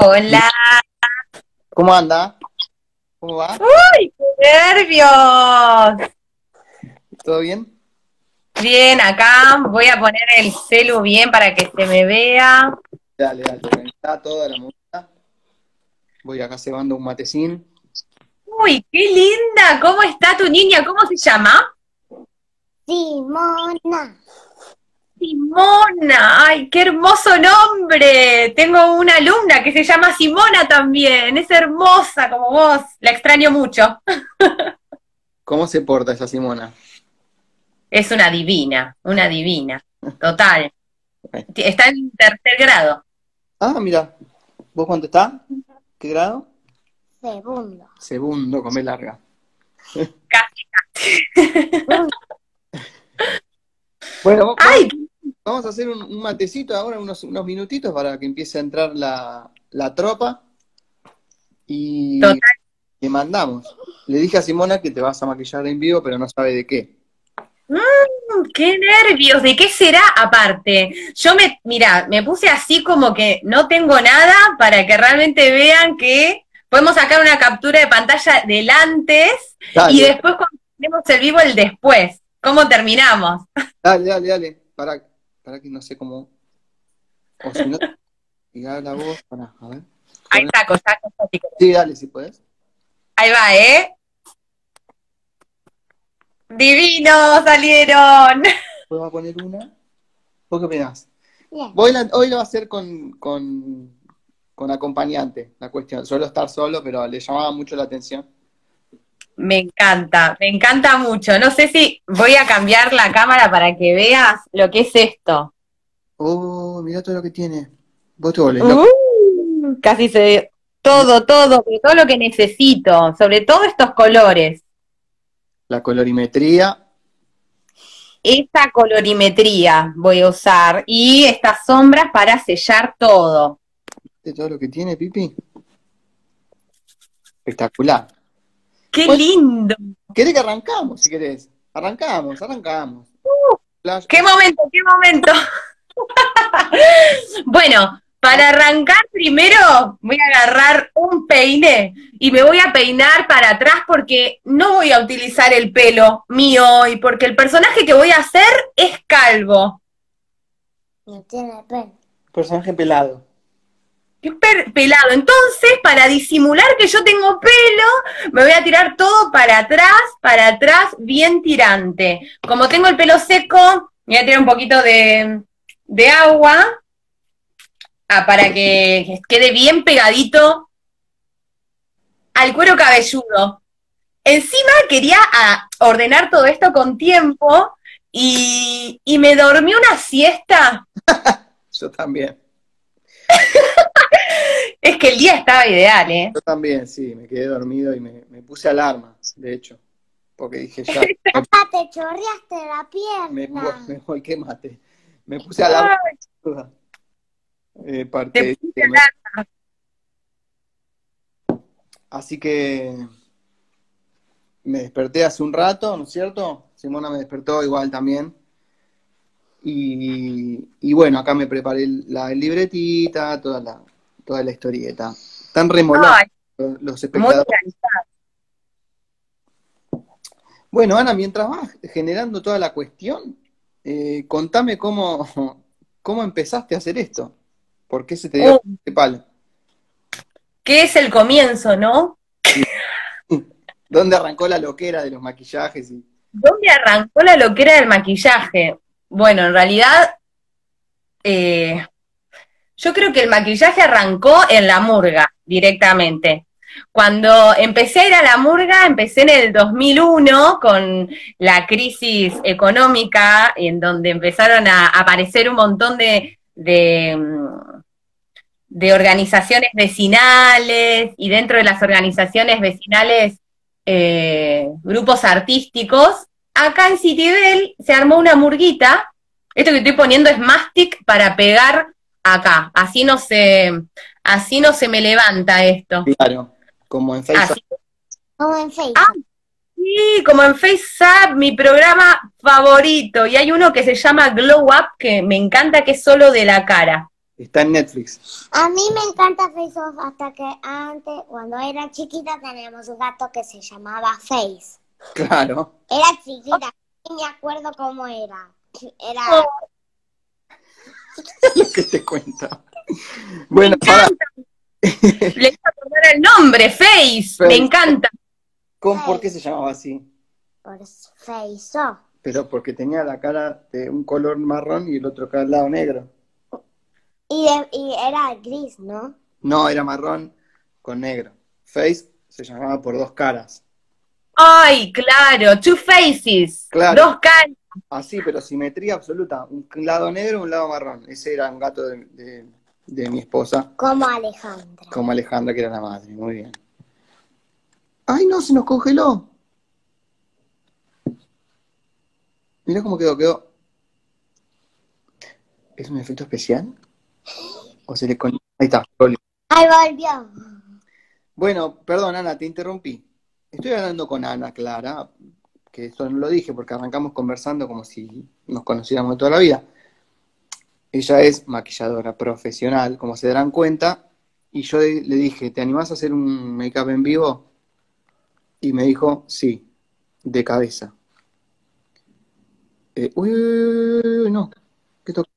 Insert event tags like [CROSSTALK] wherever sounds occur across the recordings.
Hola. ¿Cómo anda? ¿Cómo va? ¡Uy, qué nervios! ¿Todo bien? Bien, acá voy a poner el celu bien para que se me vea. Dale, dale, organizá toda la música. Voy acá cebando un matecín. ¡Uy, qué linda! ¿Cómo está tu niña? ¿Cómo se llama? Simona. Simona. ¡Ay, qué hermoso nombre! Tengo una alumna que se llama Simona también. Es hermosa como vos. La extraño mucho. [LAUGHS] ¿Cómo se porta esa Simona? Es una divina, una divina. Total. [LAUGHS] Está en tercer grado. Ah, mira. ¿Vos cuánto está? ¿Qué grado? Segundo. Segundo, come larga. Casi. [LAUGHS] Bueno, vamos, ¡Ay! Vamos a hacer un, un matecito ahora, unos, unos minutitos para que empiece a entrar la, la tropa. Y Total. le mandamos. Le dije a Simona que te vas a maquillar en vivo, pero no sabe de qué. ¡Qué nervios! ¿De qué será aparte? Yo me, mira, me puse así como que no tengo nada para que realmente vean que podemos sacar una captura de pantalla del antes Dale, y después cuando tenemos el vivo el después. ¿Cómo terminamos? dale, dale, dale. Para, para que no sé cómo. O si no, la voz. Para, a ver. Ahí saco, saco, saco. Sí, dale, si puedes. Ahí va, ¿eh? ¡Divinos salieron! ¿Puedo a poner una? ¿Vos qué opinás? Bien. Hoy, la- hoy lo va a hacer con, con, con acompañante, la cuestión. Suelo estar solo, pero le llamaba mucho la atención. Me encanta, me encanta mucho. No sé si voy a cambiar la cámara para que veas lo que es esto. Oh, mira todo lo que tiene. Vos te volvés. Uh, casi se ve todo, todo, todo lo que necesito, sobre todo estos colores, La colorimetría. esta colorimetría voy a usar y estas sombras para sellar todo. ¿Viste todo lo que tiene, Pipi? Espectacular. ¡Qué Bueno. lindo! ¿Querés que arrancamos, si querés? Arrancamos, arrancamos. ¡Qué momento, qué momento! [LAUGHS] bueno, para arrancar primero voy a agarrar un peine y me voy a peinar para atrás porque no voy a utilizar el pelo mío hoy, porque el personaje que voy a hacer es calvo. No tiene pelo. Personaje pelado. Qué pelado. Entonces, para disimular que yo tengo pelo, me voy a tirar todo para atrás, para atrás, bien tirante. Como tengo el pelo seco, me voy a tirar un poquito de, de agua ah, para que quede bien pegadito al cuero cabelludo. Encima quería ah, ordenar todo esto con tiempo y, y me dormí una siesta. [LAUGHS] Yo también. [LAUGHS] Es que el día estaba ideal, ¿eh? Yo también, sí. Me quedé dormido y me, me puse alarma, de hecho. Porque dije ya, [LAUGHS] Papá, te chorreaste la me, pierna. me volqué mate. Me puse alarma. Eh, parte, Te puse me- Así que me desperté hace un rato, ¿no es cierto? Simona me despertó igual también. Y, y bueno, acá me preparé la libretita, toda la, toda la historieta. Están remolados los espectadores. Bueno, Ana, mientras vas generando toda la cuestión, eh, contame cómo, cómo empezaste a hacer esto. ¿Por qué se te dio Uh. este palo? Que es el comienzo, ¿no? ¿Dónde arrancó la loquera de los maquillajes? Y... ¿Dónde arrancó la loquera del maquillaje? Bueno, en realidad, eh, yo creo que el maquillaje arrancó en la murga directamente. Cuando empecé a ir a la murga, empecé en el 2001 con la crisis económica, en donde empezaron a aparecer un montón de, de, de organizaciones vecinales y dentro de las organizaciones vecinales eh, grupos artísticos. Acá en Citibel se armó una murguita. Esto que estoy poniendo es mastic para pegar acá. Así no se, así no se me levanta esto. Claro, como en Facebook. Así Como en Facebook. Ah. Sí, como en FaceApp, mi programa favorito. Y hay uno que se llama Glow Up, que me encanta, que es solo de la cara. Está en Netflix. A mí me encanta Face Off hasta que antes, cuando era chiquita, teníamos un gato que se llamaba Face. [LAUGHS] Claro. Era chiquita, y me acuerdo cómo era. Era [LAUGHS] Lo que te cuenta. Bueno, me para, encanta. Le hice acordar el nombre, Face. Me encanta. ¿cómo- ¿por qué se llamaba así? por Face. Pero porque tenía la cara de un color marrón y el otro al lado negro. Y, de- y era gris, ¿no? No, era marrón con negro. Face se llamaba por dos caras. Ay, claro, Two Faces. Claro. Dos caras. Así, pero simetría absoluta. Un lado negro, un lado marrón. Ese era un gato de, de- de mi esposa, Como Alejandra. como Alejandra, que era la madre. Muy bien. ¡Ay, no! Se nos congeló. Mira cómo quedó, quedó. ¿Es un efecto especial? ¿O se le con... Ahí está. volvió. Ahí volvió. Bueno, perdón, Ana, te interrumpí. Estoy hablando con Ana Clara, que esto no lo dije porque arrancamos conversando como si nos conociéramos toda la vida. Ella es maquilladora profesional, como se darán cuenta, y yo le dije, ¿te animás a hacer un make-up en vivo? Y me dijo, sí, de cabeza. Eh, uy, uy, uy, no, ¿qué toca?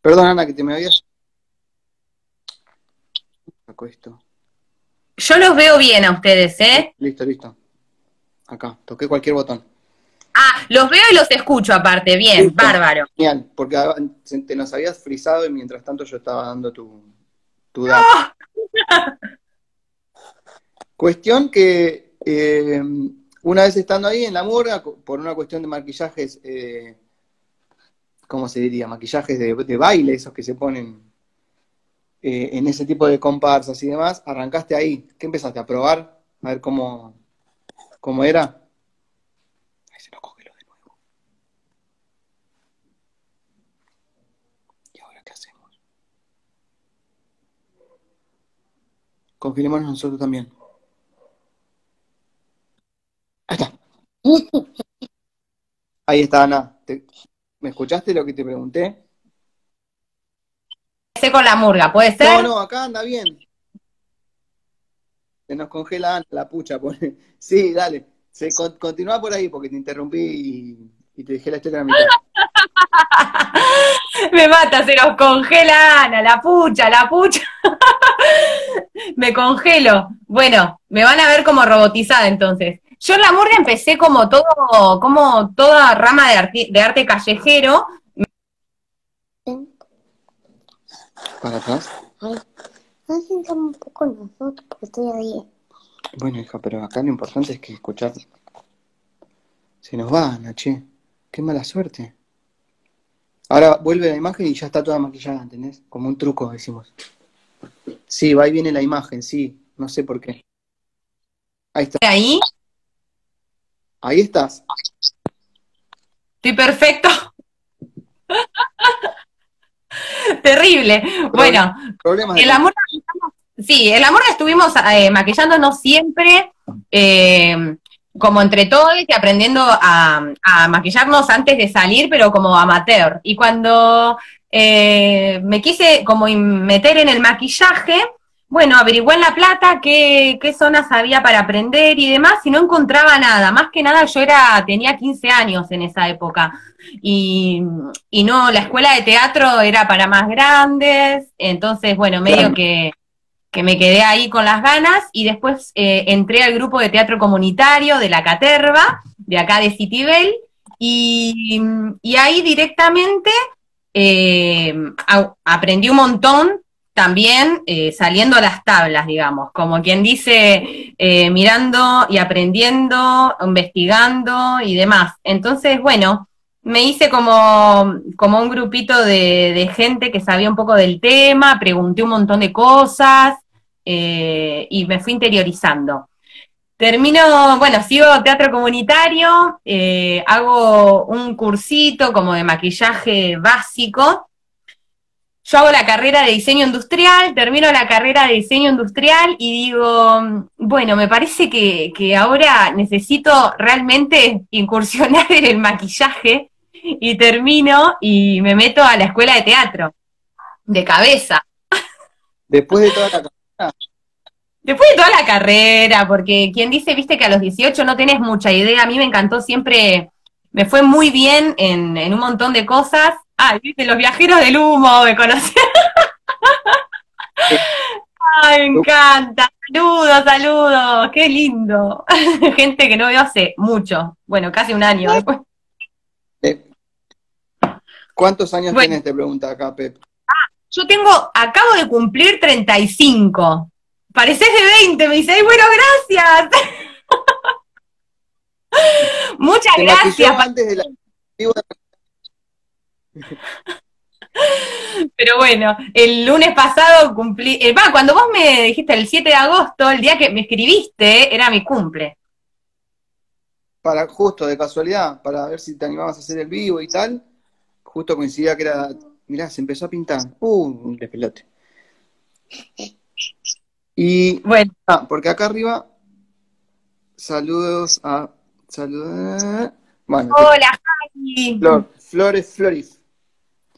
Perdón, Ana, que te me habías... Saco esto. Yo los veo bien a ustedes, ¿eh? Listo, listo. Acá, toqué cualquier botón. Ah, los veo y los escucho aparte. Bien, Listo. bárbaro. Genial, porque ah, te nos habías frisado y mientras tanto yo estaba dando tu, tu dato. Cuestión que eh, una vez estando ahí en la murga, por una cuestión de maquillajes, eh, ¿cómo se diría? Maquillajes de, de baile, esos que se ponen eh, en ese tipo de comparsas y demás, arrancaste ahí. ¿Qué empezaste a probar? A ver cómo, cómo era. Ahí se nos congeló de nuevo. ¿Y ahora qué hacemos? Confilémonos nosotros también. Ahí está. [LAUGHS] Ahí está, Ana. ¿Me escuchaste lo que te pregunté? Con la murga, ¿puede No, ser? no, acá anda bien. Se nos congela Ana, la pucha. [LAUGHS] pone. Sí, dale. Se, con- continúa por ahí porque te interrumpí y, y te dejé la historia a la mitad. [LAUGHS] Me mata, se los congela Ana, la pucha, la pucha. [LAUGHS] me congelo. Bueno, me van a ver como robotizada entonces. Yo en la murga empecé como todo, como toda rama de arte, de arte callejero. Para atrás. Ay, no sentamos un poco nosotros porque estoy ahí. Bueno, hija, pero acá lo importante es que escuchar. Se nos va, Ana, che. Qué mala suerte. Ahora vuelve la imagen y ya está toda maquillada, ¿entendés? Como un truco, decimos. Sí, va y viene la imagen, sí. No sé por qué. Ahí está. Ahí, Ahí estás. estoy perfecto. [LAUGHS] [LAUGHS] Terrible. Bueno, El amor, sí, el amor estuvimos eh, maquillándonos siempre, eh, como entre todos y aprendiendo a, a maquillarnos antes de salir, pero como amateur. Y cuando eh, me quise como meter en el maquillaje, bueno, averigué en La Plata qué, qué zonas había para aprender y demás, y no encontraba nada. Más que nada yo era, tenía 15 años en esa época. Y, y no, la escuela de teatro era para más grandes, entonces, bueno, medio que, que me quedé ahí con las ganas y después eh, entré al grupo de teatro comunitario de la Caterva, de acá de Citibel, y, y ahí directamente eh, aprendí un montón también eh, saliendo a las tablas, digamos, como quien dice, eh, mirando y aprendiendo, investigando y demás. Entonces, bueno, me hice como, como un grupito de, de gente que sabía un poco del tema, pregunté un montón de cosas eh, y me fui interiorizando. Termino, bueno, sigo teatro comunitario, eh, hago un cursito como de maquillaje básico. Yo hago la carrera de diseño industrial, termino la carrera de diseño industrial y digo, bueno, me parece que, que ahora necesito realmente incursionar [LAUGHS] en el maquillaje y termino y me meto a la escuela de teatro. De cabeza. Después de toda la carrera. Después de toda la carrera, porque quien dice, viste que a los 18 no tenés mucha idea, a mí me encantó siempre, me fue muy bien en, en un montón de cosas. Ah, viste, los viajeros del humo, me conocían. [LAUGHS] Ay, me encanta. Saludos, saludos. Qué lindo. [LAUGHS] Gente que no veo hace mucho. Bueno, casi un año después. ¿Cuántos años Bueno. tienes? Te pregunta acá, Pep. Yo tengo, acabo de cumplir 35. Pareces de 20, me dice, ay, bueno, gracias. [LAUGHS] Muchas Te gracias, antes de la... vivo de- [LAUGHS] pero bueno, el lunes pasado cumplí, eh, va, cuando vos me dijiste el 7 de agosto, el día que me escribiste, era mi cumple. Para, justo de casualidad, para ver si te animabas a hacer el vivo y tal, justo coincidía que era, mirá, se empezó a pintar. Uh, un despelote. Y, Bueno, ah, porque acá arriba, saludos a, saludos, bueno, hola, Javi. Flor, Flores Floris.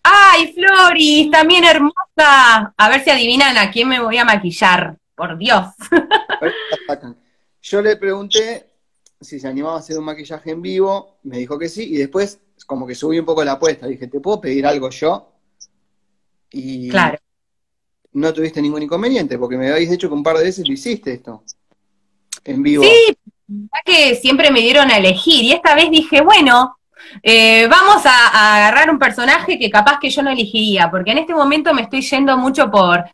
Ay, Floris, también hermosa. A ver si adivinan a quién me voy a maquillar. Por Dios. Yo le pregunté si se animaba a hacer un maquillaje en vivo, me dijo que sí, y después como que subí un poco la apuesta, dije, ¿te puedo pedir algo yo? Y Claro. no tuviste ningún inconveniente, porque me habéis dicho que un par de veces lo hiciste esto, en vivo. Sí, ya que siempre me dieron a elegir y esta vez dije, bueno, eh, vamos a, a agarrar un personaje que capaz que yo no elegiría, porque en este momento me estoy yendo mucho por,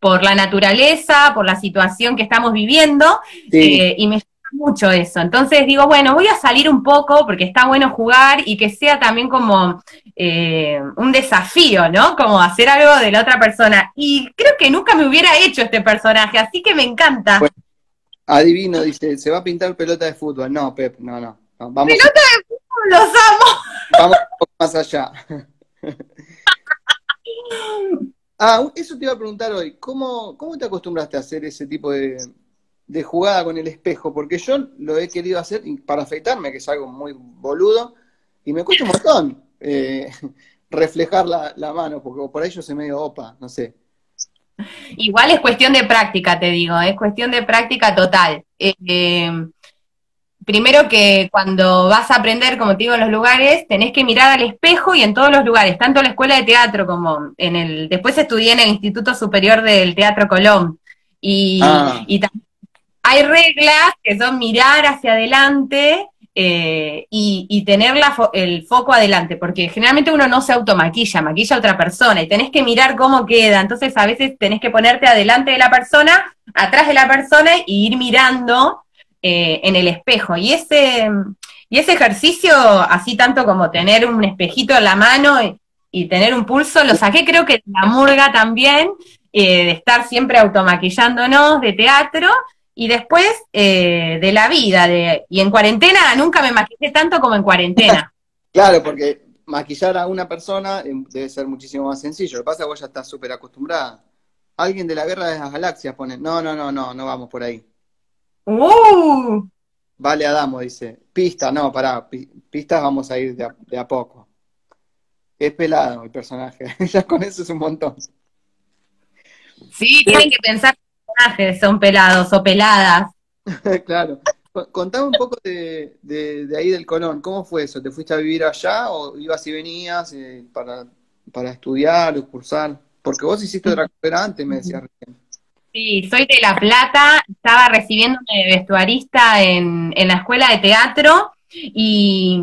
por la naturaleza, por la situación que estamos viviendo, Sí, eh, y me mucho eso. Entonces digo, bueno, voy a salir un poco porque está bueno jugar y que sea también como eh, un desafío, ¿no? Como hacer algo de la otra persona. Y creo que nunca me hubiera hecho este personaje, así que me encanta. Adivino, dice, se va a pintar pelota de fútbol. No, Pep, no, no. no, vamos, Los amo. vamos un poco más allá. [LAUGHS] Ah, eso te iba a preguntar hoy. ¿Cómo, cómo te acostumbraste a hacer ese tipo de, de jugada con el espejo? Porque yo lo he querido hacer para afeitarme, que es algo muy boludo, y me cuesta un montón eh, [LAUGHS] reflejar la, la mano, porque por ahí yo soy medio opa, no sé. Igual es cuestión de práctica, te digo, es cuestión de práctica total. Eh, eh, primero que cuando vas a aprender, como te digo, en los lugares, tenés que mirar al espejo y en todos los lugares, tanto en la escuela de teatro como en el... Después estudié en el Instituto Superior del Teatro Colón. Y, Ah. y tam- hay reglas que son mirar hacia adelante eh, y, tener el foco adelante, porque generalmente uno no se automaquilla, maquilla a otra persona y tenés que mirar cómo queda, entonces a veces tenés que ponerte adelante de la persona, atrás de la persona y ir mirando eh, en el espejo. Y ese, y ese ejercicio, así tanto como tener un espejito en la mano y, y tener un pulso, lo saqué creo que de la murga también, eh, de estar siempre automaquillándonos de teatro, y después eh, de la vida, de, y en cuarentena nunca me maquillé tanto como en cuarentena. [LAUGHS] Claro, porque maquillar a una persona eh, debe ser muchísimo más sencillo. Lo que pasa es que vos ya estás súper acostumbrada. Alguien de la guerra de las galaxias pone, no, no, no, no, no vamos por ahí. ¡Uh! Vale, Adamo dice, pista, no, pará, pi- pistas vamos a ir de a, de a poco. Es pelado el personaje, [LAUGHS] ya con eso es un montón. Sí, tienen que pensar personajes son pelados o peladas. [LAUGHS] claro. Con- Contame un poco de, de, de ahí del Colón, ¿cómo fue eso? ¿Te fuiste a vivir allá o ibas y venías eh, para, para estudiar o cursar? Porque vos hiciste otra carrera antes, me decías recién. Sí, soy de La Plata, estaba recibiéndome de vestuarista en, en la escuela de teatro y,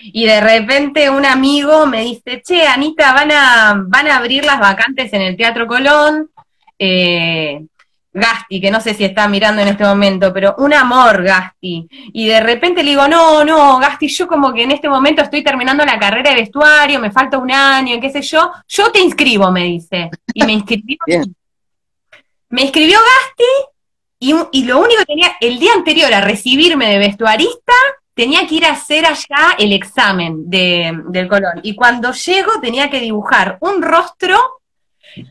y de repente un amigo me dice, che, Anita, van a, van a abrir las vacantes en el Teatro Colón, eh, Gasti, que no sé si está mirando en este momento, pero un amor, Gasti. Y de repente le digo, no, no, Gasti, yo como que en este momento estoy terminando la carrera de vestuario, me falta un año, qué sé yo, yo te inscribo, me dice. Y me inscribió. [LAUGHS] Bien. Me escribió Gasti y, y lo único que tenía, el día anterior a recibirme de vestuarista, tenía que ir a hacer allá el examen de, del colón. Y cuando llego tenía que dibujar un rostro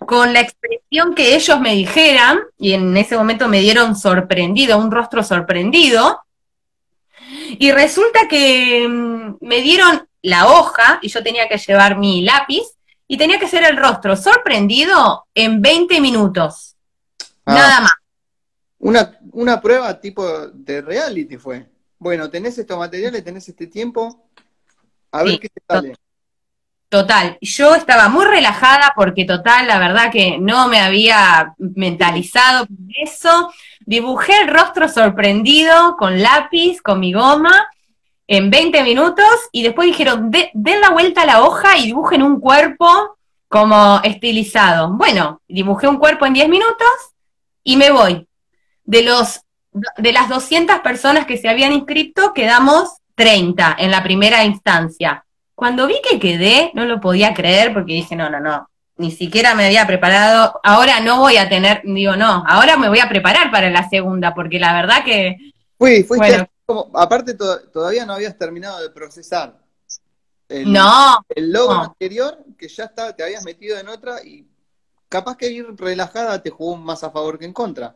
con la expresión que ellos me dijeran, y en ese momento me dieron sorprendido, un rostro sorprendido, y resulta que mm, me dieron la hoja y yo tenía que llevar mi lápiz, y tenía que ser el rostro sorprendido en 20 minutos. Ah. Nada más. Una, una prueba tipo de reality fue. Bueno, tenés estos materiales, tenés este tiempo, a ver Sí, qué te sale. Total, yo estaba muy relajada porque total, la verdad que no me había mentalizado eso. Dibujé el rostro sorprendido con lápiz, con mi goma, en 20 minutos y después dijeron, "De- den la vuelta a la hoja y dibujen un cuerpo como estilizado. Bueno, dibujé un cuerpo en 10 minutos y me voy. De, los, de las 200 personas que se habían inscrito, quedamos 30 en la primera instancia. Cuando vi que quedé, no lo podía creer porque dije, no, no, no, ni siquiera me había preparado, ahora no voy a tener, digo, no, ahora me voy a preparar para la segunda, porque la verdad que, Fui, fuiste Bueno. como, aparte to- todavía no habías terminado de procesar el, no, el logro no. anterior, que ya te habías metido en otra y capaz que ir relajada te jugó más a favor que en contra.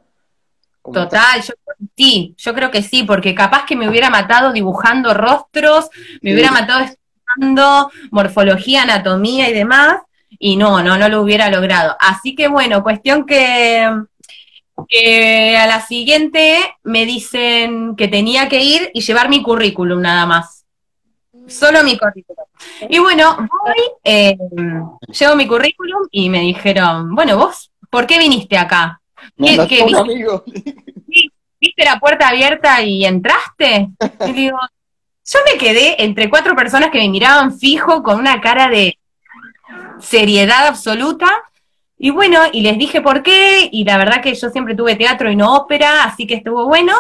Como total, yo creo que sí, yo creo que sí, porque capaz que me hubiera matado dibujando rostros, me hubiera matado estudiando morfología, anatomía y demás, y no, no, no lo hubiera logrado. Así que bueno, cuestión que, que a la siguiente me dicen que tenía que ir y llevar mi currículum nada más. Solo mi currículum. Y bueno, voy, eh, llevo mi currículum y me dijeron, bueno, vos, ¿por qué viniste acá? Me ¿Qué- mandó qué un viste? ¿Viste la puerta abierta y entraste? Y digo, yo me quedé entre cuatro personas que me miraban fijo con una cara de seriedad absoluta. Y bueno, y les dije por qué, y la verdad que yo siempre tuve teatro y no ópera, así que estuvo bueno.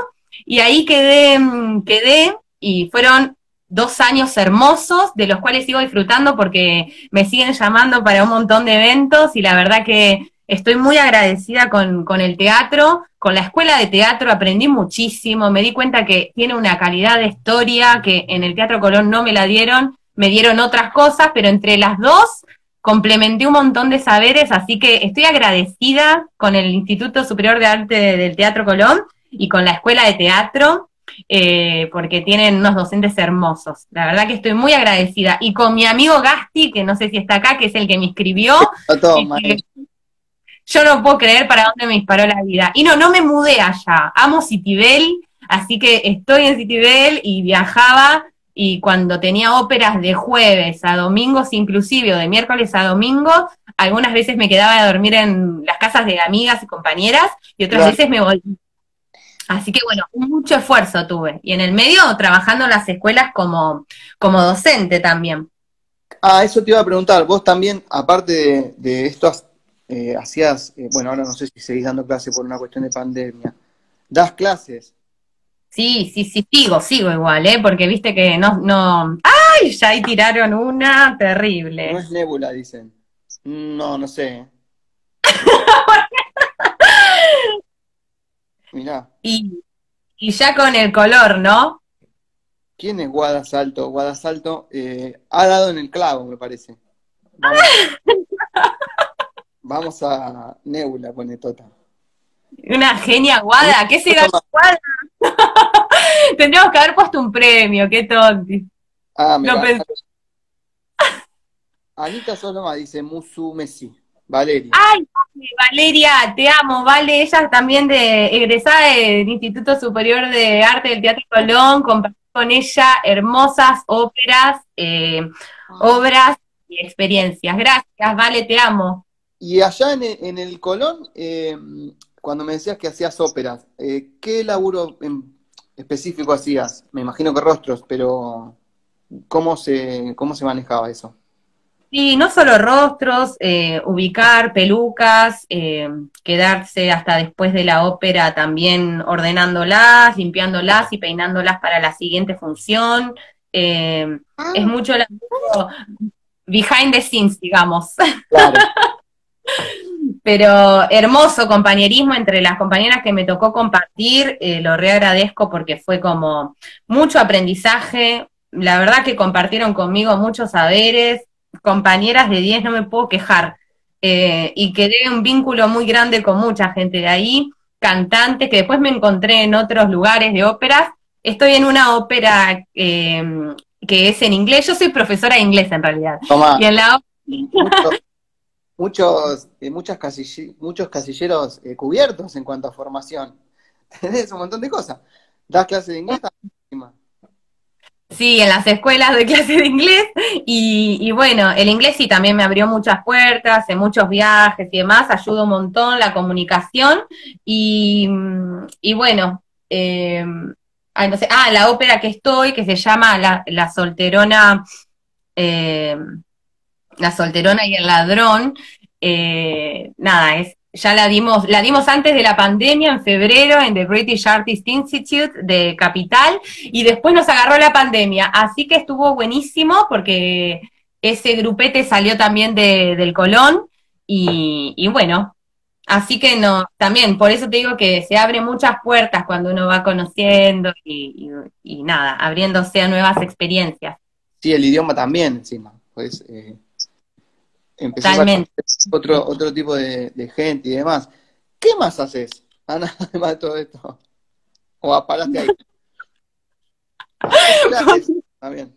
Y ahí quedé, mm, quedé, y fueron dos años hermosos, de los cuales sigo disfrutando porque me siguen llamando para un montón de eventos, y la verdad que estoy muy agradecida con, con el teatro, con la escuela de teatro aprendí muchísimo, me di cuenta que tiene una calidad de historia que en el Teatro Colón no me la dieron, me dieron otras cosas, pero entre las dos complementé un montón de saberes, así que estoy agradecida con el Instituto Superior de Arte del Teatro Colón y con la Escuela de Teatro, eh, porque tienen unos docentes hermosos. La verdad que estoy muy agradecida. Y con mi amigo Gasti, que no sé si está acá, que es el que me inscribió, [LAUGHS] todo que yo no puedo creer para dónde me disparó la vida. Y no, no me mudé allá. Amo Citibel, así que estoy en Citibel y viajaba. Y cuando tenía óperas de jueves a domingos, inclusive, o de miércoles a domingo, algunas veces me quedaba a dormir en las casas de amigas y compañeras, y otras veces me volví. Así que bueno, mucho esfuerzo tuve. Y en el medio, trabajando en las escuelas como, como docente también. Ah, eso te iba a preguntar. Vos también, aparte de, de esto, has- eh, hacías, eh, bueno, ahora no sé si seguís dando clase por una cuestión de pandemia. ¿Das clases? Sí, sí, sí, sigo, sigo igual, ¿eh? Porque viste que no, no, ¡ay! Ya ahí tiraron una No terrible. es nébula, dicen. No, no sé. [LAUGHS] Mirá, Y, y ya con el color, ¿no? ¿quién es Guadasalto? Guadasalto eh, ha dado en el clavo, me parece. Vamos, [LAUGHS] vamos a nébula, pone Tota. Una genia guada, ¿qué se ganó guada? Tendríamos que haber puesto un premio, qué tonti. Ah, me. [LAUGHS] Anita Soloma dice Musu Messi. Valeria. Ay, Valeria, te amo, Vale, ella también de egresada del Instituto Superior de Arte del Teatro Colón, compartí con ella hermosas óperas, eh, obras y experiencias. Gracias, Vale, te amo. Y allá en, el- en el Colón, eh, cuando me decías que hacías óperas, eh, ¿qué laburo en específico hacías? Me imagino que rostros, pero ¿cómo se, cómo se manejaba eso? Sí, no solo rostros, eh, ubicar pelucas, eh, quedarse hasta después de la ópera también ordenándolas, limpiándolas y peinándolas para la siguiente función. Eh, Ah, es mucho la behind the scenes, digamos. Claro. [LAUGHS] Pero hermoso compañerismo entre las compañeras que me tocó compartir, eh, lo reagradezco porque fue como mucho aprendizaje, la verdad que compartieron conmigo muchos saberes, compañeras de 10, no me puedo quejar, eh, y quedé un vínculo muy grande con mucha gente de ahí, cantantes que después me encontré en otros lugares de óperas, estoy en una ópera eh, que es en inglés, yo soy profesora de inglés en realidad, Tomá, y en la justo, muchos, eh, muchas muchos casilleros eh, cubiertos en cuanto a formación. [LAUGHS] Tenés un montón de cosas. Das clase de inglés. Sí, en las escuelas de [LAUGHS] clase de inglés y, y bueno, el inglés sí también me abrió muchas puertas, en muchos viajes y demás, ayuda un montón la comunicación y, y bueno, eh, sé, ah, la ópera que estoy, que se llama La, la solterona, eh, La solterona y el ladrón, eh, nada, es, ya la dimos, la dimos antes de la pandemia, en febrero, en The British Artist Institute de Capital, y después nos agarró la pandemia, así que estuvo buenísimo porque ese grupete salió también de, del Colón, y, y bueno, así que no, también, por eso te digo que se abren muchas puertas cuando uno va conociendo y, y- nada, abriéndose a nuevas experiencias. Sí, el idioma también, encima. Pues, eh, empezás a otro, otro tipo de, de gente y demás. ¿Qué más haces, Ana, [LAUGHS] además de todo esto? ¿O paraste ahí? [LAUGHS] También.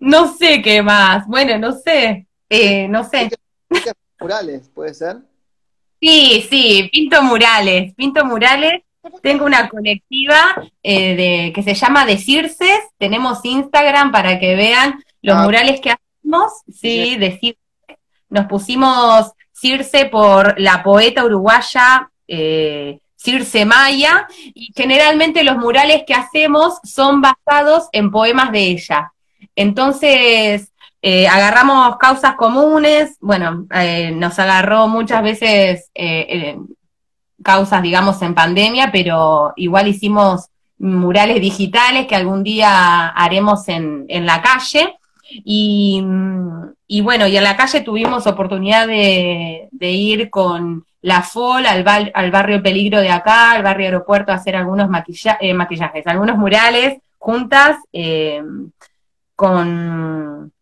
No sé qué más, bueno, no sé, eh, no sé. Murales, ¿puede ser? Sí, sí, pinto murales, pinto murales. Tengo una colectiva eh, de, que se llama De Circes. Tenemos Instagram para que vean los Ah. murales que Sí, de. Nos pusimos Circe por la poeta uruguaya eh, Circe Maya. Y generalmente los murales que hacemos son basados en poemas de ella. Entonces, eh, agarramos causas comunes, bueno, eh, nos agarró muchas veces eh, causas, digamos, en pandemia, pero igual hicimos murales digitales que algún día haremos en, en la calle. Y, y bueno, y en la calle tuvimos oportunidad de, ir con la FOL al, bar- al barrio Peligro de acá, al barrio Aeropuerto, a hacer algunos eh, maquillajes, algunos murales juntas eh, con,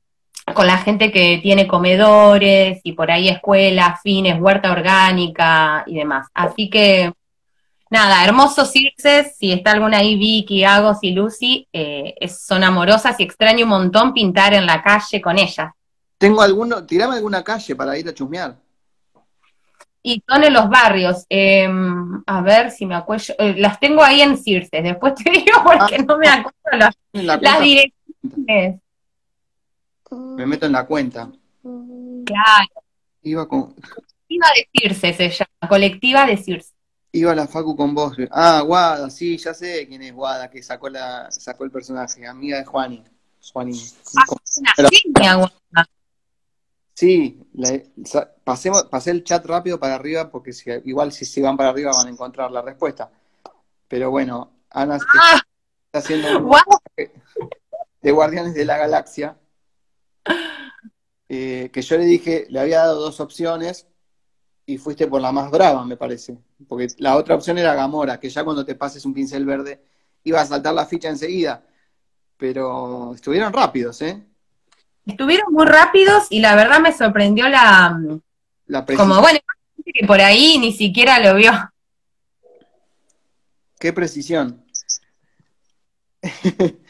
con la gente que tiene comedores y por ahí escuelas, fines, huerta orgánica y demás. Así que, nada, hermosos Circes, si está alguna ahí, Vicky, Agos y Lucy, eh, es- son amorosas y extraño un montón pintar en la calle con ellas. Tengo alguno, tirame alguna calle para ir a chusmear. Y son en los barrios. eh, a ver si me acuerdo. eh, las tengo ahí en Circes. Después te [LAUGHS] digo porque no me acuerdo las, [LAUGHS] la las direcciones. me meto en la cuenta. Claro. Iba con, Colectiva de Circes se llama. Colectiva de Circes. Iba la Facu con vos. Ah, Guada, sí, ya sé quién es Guada, que sacó la, sacó el personaje, amiga de Juani. Juani. Ah, una Pero- genia, guapa. Sí, la- pasemos, pasé el chat rápido para arriba porque si, igual si se van para arriba van a encontrar la respuesta. Pero bueno, Ana Ah, está haciendo un de Guardianes de la Galaxia, eh, que yo le dije, le había dado dos opciones y fuiste por la más brava, me parece. Porque la otra opción era Gamora, que ya cuando te pases un pincel verde iba a saltar la ficha enseguida. Pero estuvieron rápidos, ¿eh? Estuvieron muy rápidos y la verdad me sorprendió la. La. Como bueno, que por ahí ni siquiera lo vio. Qué precisión. [LAUGHS]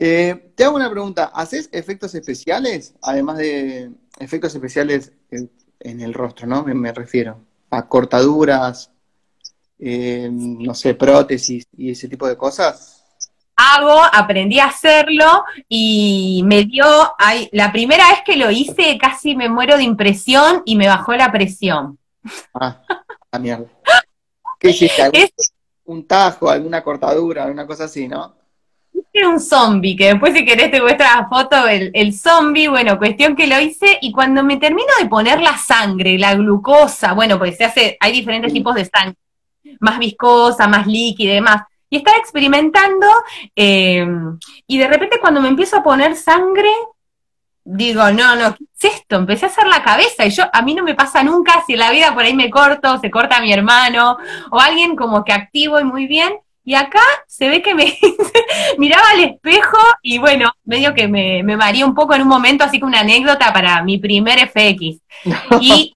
Eh, te hago una pregunta. ¿Haces efectos especiales? Además de efectos especiales en, en el rostro, ¿no? Me, me refiero a cortaduras, eh, no sé, prótesis y ese tipo de cosas. Hago, aprendí a hacerlo y me dio. ay, la primera vez que lo hice casi me muero de impresión y me bajó la presión. Ah, la mierda. ¿Qué hiciste? ¿Algún- [LAUGHS] Es ¿Un tajo, alguna cortadura, alguna cosa así, no? Un zombie, que después si querés te muestro la foto, el, el zombie, bueno, cuestión que lo hice, y cuando me termino de poner la sangre, la glucosa, bueno, pues se hace, hay diferentes tipos de sangre, más viscosa, más líquida y demás, y estaba experimentando, eh, y de repente cuando me empiezo a poner sangre, digo, no, no, ¿qué es esto? Empecé a hacer la cabeza, y yo, a mí no me pasa nunca, si en la vida por ahí me corto, se corta mi hermano, o alguien como que activo y muy bien, y acá se ve que me [LAUGHS] miraba al espejo y bueno, medio que me, me mareé un poco en un momento, así que una anécdota para mi primer FX. [LAUGHS] Y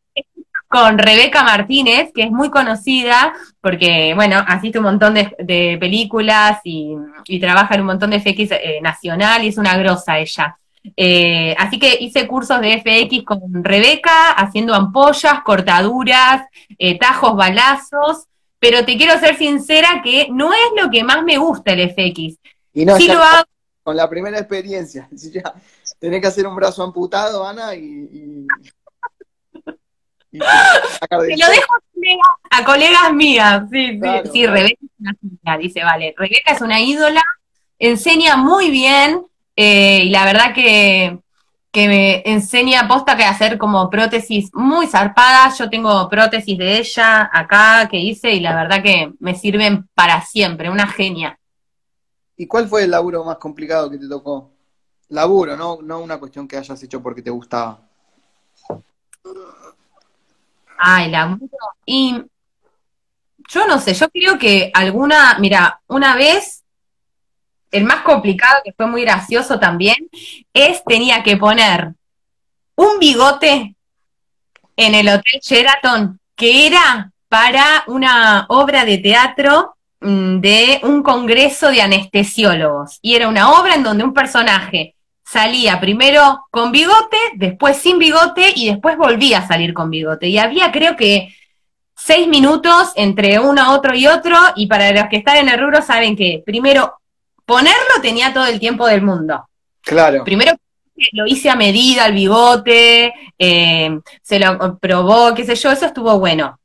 con Rebeca Martínez, que es muy conocida, porque, bueno, asiste un montón de, de películas y, y trabaja en un montón de FX eh, nacional y es una grosa ella. Eh, así que hice cursos de FX con Rebeca, haciendo ampollas, cortaduras, eh, tajos, balazos, pero te quiero ser sincera que no es lo que más me gusta el FX. Y no, Sí lo hago, con la primera experiencia. [LAUGHS] Ya tenés que hacer un brazo amputado, Ana, y. y- te lo dejo a colegas, a colegas mías. Sí, Claro, sí, claro. Rebeca es una genia, dice, vale. Rebeca es una ídola, enseña muy bien, eh, y la verdad que, que me enseña posta que hacer como prótesis muy zarpadas. Yo tengo prótesis de ella acá que hice, y la verdad que me sirven para siempre, una genia. ¿Y cuál fue el laburo más complicado que te tocó? Laburo, no, no una cuestión que hayas hecho porque te gustaba. Ay, la Y yo no sé, yo creo que alguna, mira, una vez, el más complicado, que fue muy gracioso también, es tenía que poner un bigote en el Hotel Sheraton, que era para una obra de teatro mm, de un congreso de anestesiólogos. Y era una obra en donde un personaje salía primero con bigote, después sin bigote y después volvía a salir con bigote. Y había creo que seis minutos entre uno, otro y otro, y para los que están en el rubro saben que primero ponerlo tenía todo el tiempo del mundo. Claro. Primero lo hice a medida, el bigote, eh, se lo probó, qué sé yo, eso estuvo bueno.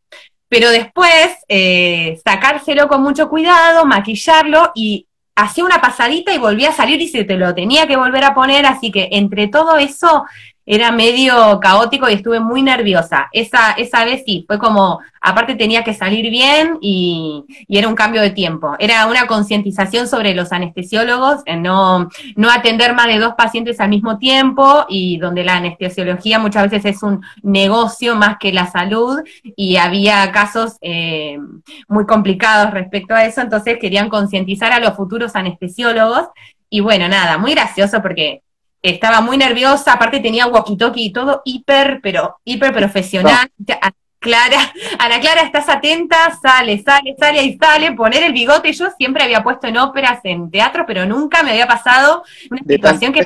Pero después, eh, sacárselo con mucho cuidado, maquillarlo y hacía una pasadita y volvía a salir y se te lo tenía que volver a poner, así que entre todo eso era medio caótico y estuve muy nerviosa. Esa, esa vez sí, fue como, aparte tenía que salir bien y, y era un cambio de tiempo. Era una concientización sobre los anestesiólogos, en no, no atender más de dos pacientes al mismo tiempo y donde la anestesiología muchas veces es un negocio más que la salud y había casos eh, muy complicados respecto a eso, entonces querían concientizar a los futuros anestesiólogos y bueno, nada, muy gracioso porque estaba muy nerviosa, aparte tenía walkie-talkie y todo hiper, pero hiper profesional. A Clara, [LAUGHS] Ana Clara, estás atenta, sale, sale, sale y sale, poner el bigote. Yo siempre había puesto en óperas, en teatro, pero nunca me había pasado una De situación que,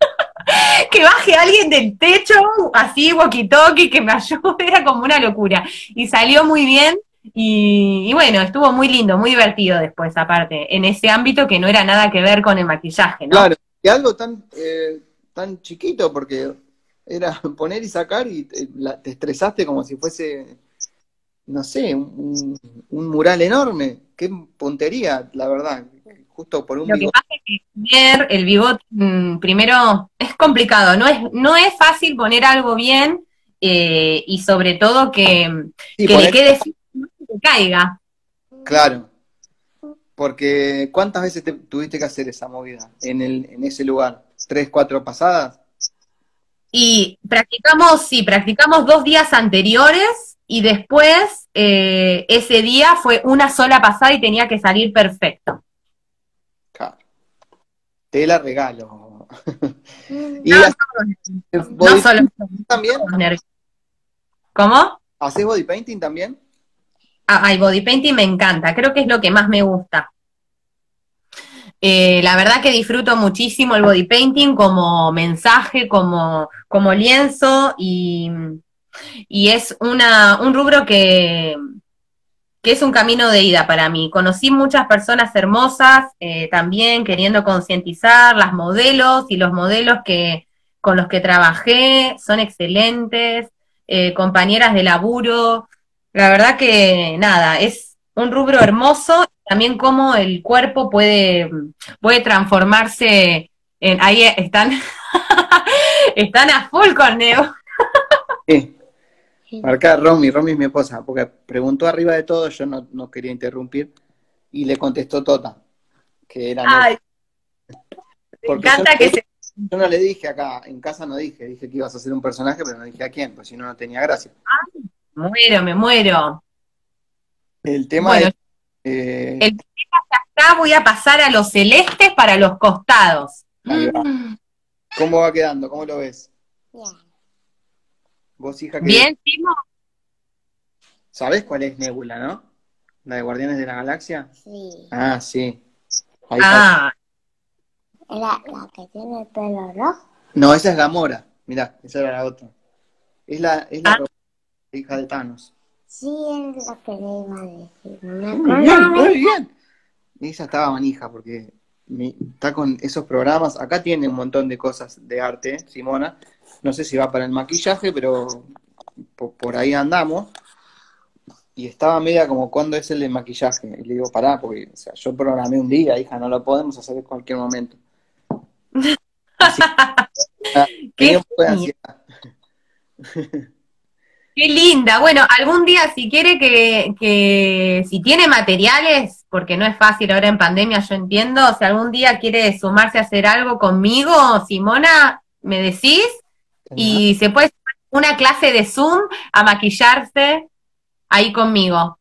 [LAUGHS] que baje alguien del techo, así, walkie-talkie, que me ayude, [LAUGHS] era como una locura. Y salió muy bien. Y, y bueno, estuvo muy lindo, muy divertido después, aparte, en ese ámbito que no era nada que ver con el maquillaje, ¿no? Claro. Algo tan, eh, tan chiquito, porque era [LAUGHS] poner y sacar y te, la- te estresaste como si fuese, no sé, un, un mural enorme. Qué puntería, la verdad. Justo por un Lo que bigote. pasa es que el bigote, mm, primero, es complicado, no es, no es fácil poner algo bien eh, y sobre todo que, Sí, que le quede te caiga. Claro. Porque ¿cuántas veces te tuviste que hacer esa movida en el, en ese lugar? ¿Tres, cuatro pasadas? Y practicamos, sí, practicamos dos días anteriores y después eh, ese día fue una sola pasada y tenía que salir perfecto. Claro. Te la regalo. [LAUGHS] y No, solo también? ¿Cómo? ¿Haces body painting también? Ah, ay, body painting me encanta, creo que es lo que más me gusta. Eh, la verdad que disfruto muchísimo el body painting como mensaje, como, como lienzo y, y es una, un rubro que, que es un camino de ida para mí. Conocí muchas personas hermosas eh, también queriendo concientizar, las modelos y los modelos que, con los que trabajé son excelentes, eh, compañeras de laburo. La verdad que nada, es un rubro hermoso, también cómo el cuerpo puede, puede transformarse en, ahí están, [LAUGHS] están a full con Neo. Sí. Acá Romy, Romy es mi esposa, porque preguntó arriba de todo, yo no, no quería interrumpir, y le contestó Tota, que era. Ay, me Porque encanta yo- que se Yo no le dije acá, en casa no dije, dije que ibas a ser un personaje, pero no dije a quién, pues si no, no tenía gracia. Muero, me muero. El tema Bueno, es, eh, el acá voy a pasar a los celestes para los costados. ¿cómo va quedando? ¿Cómo lo ves? Bien. Vos, hija, que Bien, Timo. ¿sabés cuál es Nebula, no? La de Guardianes de la Galaxia. Sí. Ah, sí. Ahí está. Ah, Era la que tiene el pelo rojo. No, esa es Gamora. Mirá, esa era la otra. Es la, es la Ah. Hija de Thanos. Sí, es lo que le iba a decir. No Muy bien, muy bien. Ella estaba manija porque está con esos programas. Acá tiene un montón de cosas de arte, Simona. No sé si va para el maquillaje, pero po- por, ahí andamos. Y estaba media como, ¿cuándo es el de maquillaje? Y le digo, pará, porque o sea, yo programé un día, hija, no lo podemos hacer en cualquier momento. [LAUGHS] Así ah, tenía un poco de ansiedad. [LAUGHS] Qué linda. Bueno, algún día si quiere que, que, si tiene materiales, porque no es fácil ahora en pandemia, yo entiendo, si algún día quiere sumarse a hacer algo conmigo, Simona, me decís, y se puede sumar una clase de Zoom a maquillarse ahí conmigo.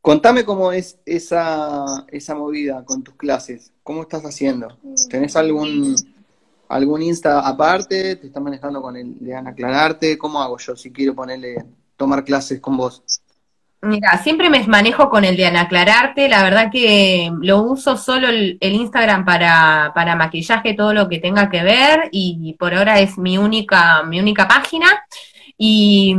Contame cómo es esa, esa movida con tus clases. ¿Cómo estás haciendo? ¿Tenés algún, algún Insta aparte? ¿Te estás manejando con el de Ana Aclararte? ¿Cómo hago yo si quiero ponerle, tomar clases con vos? Mira, siempre me manejo con el de Anaclararte, la verdad que lo uso solo el, el Instagram para, para maquillaje, todo lo que tenga que ver, y por ahora es mi única, mi única página. Y,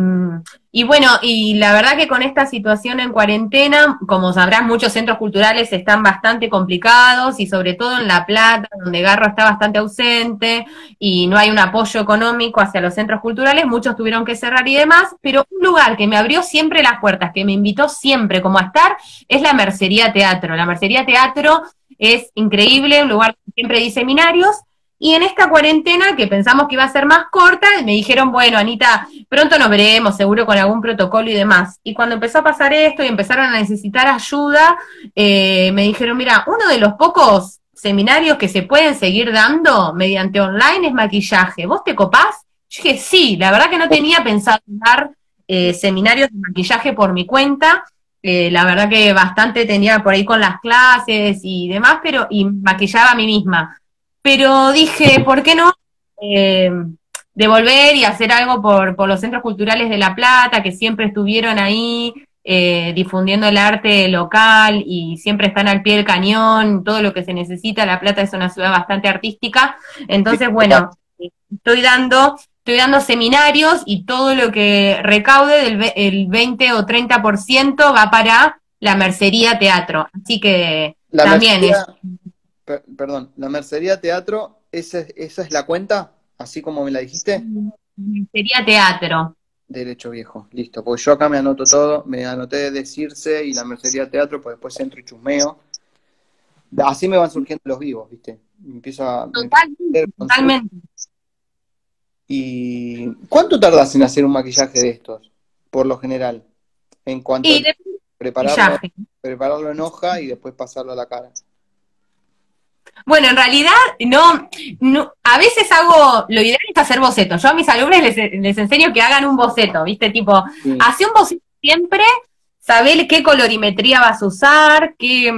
bueno, y la verdad que con esta situación en cuarentena, como sabrás, muchos centros culturales están bastante complicados, y sobre todo en La Plata, donde Garro está bastante ausente, y no hay un apoyo económico hacia los centros culturales, muchos tuvieron que cerrar y demás, pero un lugar que me abrió siempre las puertas, que me invitó siempre como a estar, es la Mercería Teatro. La Mercería Teatro es increíble, un lugar que siempre di seminarios, y en esta cuarentena, que pensamos que iba a ser más corta, me dijeron, bueno, Anita, pronto nos veremos, seguro con algún protocolo y demás. Y cuando empezó a pasar esto y empezaron a necesitar ayuda, eh, me dijeron, mira, uno de los pocos seminarios que se pueden seguir dando mediante online es maquillaje. ¿Vos te copás? Yo dije, sí, la verdad que no tenía pensado dar eh, seminarios de maquillaje por mi cuenta. Eh, la verdad que bastante tenía por ahí con las clases y demás, pero y maquillaba a mí misma. Pero dije, ¿por qué no eh, devolver y hacer algo por, por los centros culturales de La Plata, que siempre estuvieron ahí eh, difundiendo el arte local y siempre están al pie del cañón, todo lo que se necesita. La Plata es una ciudad bastante artística. Entonces, bueno, estoy dando, estoy dando seminarios y todo lo que recaude del el 20 o 30% va para la mercería teatro. Así que La también Mercería, per- perdón, la Mercería Teatro, ¿esa, es- ¿esa es la cuenta? Así como me la dijiste. mercería teatro. Derecho viejo, listo. Porque yo acá me anoto todo, me anoté decirse y la Mercería Teatro, pues después entro y chusmeo. Así me van surgiendo los vivos, ¿viste? Empiezo a... Totalmente, totalmente. ¿Y cuánto tardas en hacer un maquillaje de estos, por lo general? En cuanto Y a de prepararlo, maquillaje. prepararlo en hoja y después pasarlo a la cara. Bueno, en realidad, no, no, a veces hago, lo ideal es hacer bocetos. Yo a mis alumnos les, les enseño que hagan un boceto, ¿viste? Tipo, Sí. hace un boceto siempre, saber qué colorimetría vas a usar, qué,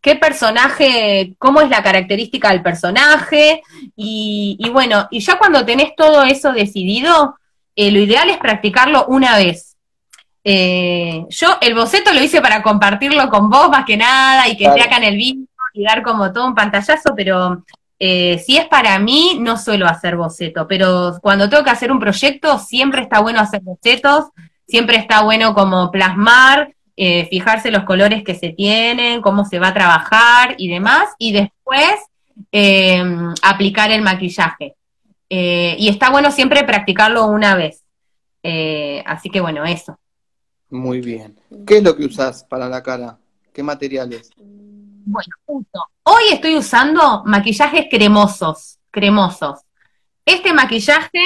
qué personaje, cómo es la característica del personaje, y, y bueno, y ya cuando tenés todo eso decidido, eh, lo ideal es practicarlo una vez. Eh, yo el boceto lo hice para compartirlo con vos más que nada y que Claro. acá en el vídeo dar como todo un pantallazo, pero eh, si es para mí, no suelo hacer boceto, pero cuando tengo que hacer un proyecto, siempre está bueno hacer bocetos, siempre está bueno como plasmar, eh, fijarse los colores que se tienen, cómo se va a trabajar y demás, y después eh, aplicar el maquillaje. Eh, y está bueno siempre practicarlo una vez. Así que bueno, eso. Muy bien. ¿Qué es lo que usás para la cara? ¿Qué materiales? Bueno, uso. Hoy estoy usando maquillajes cremosos, cremosos. Este maquillaje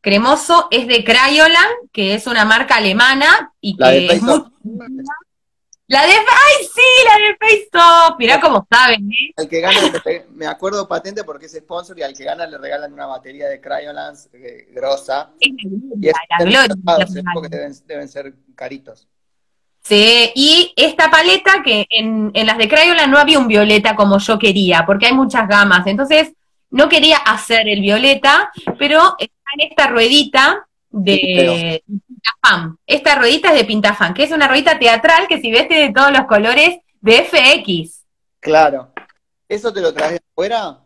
cremoso es de Crayolan, que es una marca alemana y que La de es muy... La de... ¡Ay, sí! La de Face Off. Mirá cómo saben, ¿eh? Al que gana, me acuerdo patente porque es sponsor y al que gana le regalan una batería de Cryolans eh, grosa. Es Y es la gloria. ¿eh? porque deben, deben ser caritos. Sí, y esta paleta que en, en las de Crayola no había un violeta como yo quería, porque hay muchas gamas. Entonces, no quería hacer el violeta, pero está en esta ruedita de Pintafam. Esta ruedita es de Pintafam, que es una ruedita teatral que si ves tiene todos los colores de FX. Claro. ¿Eso te lo traes de afuera?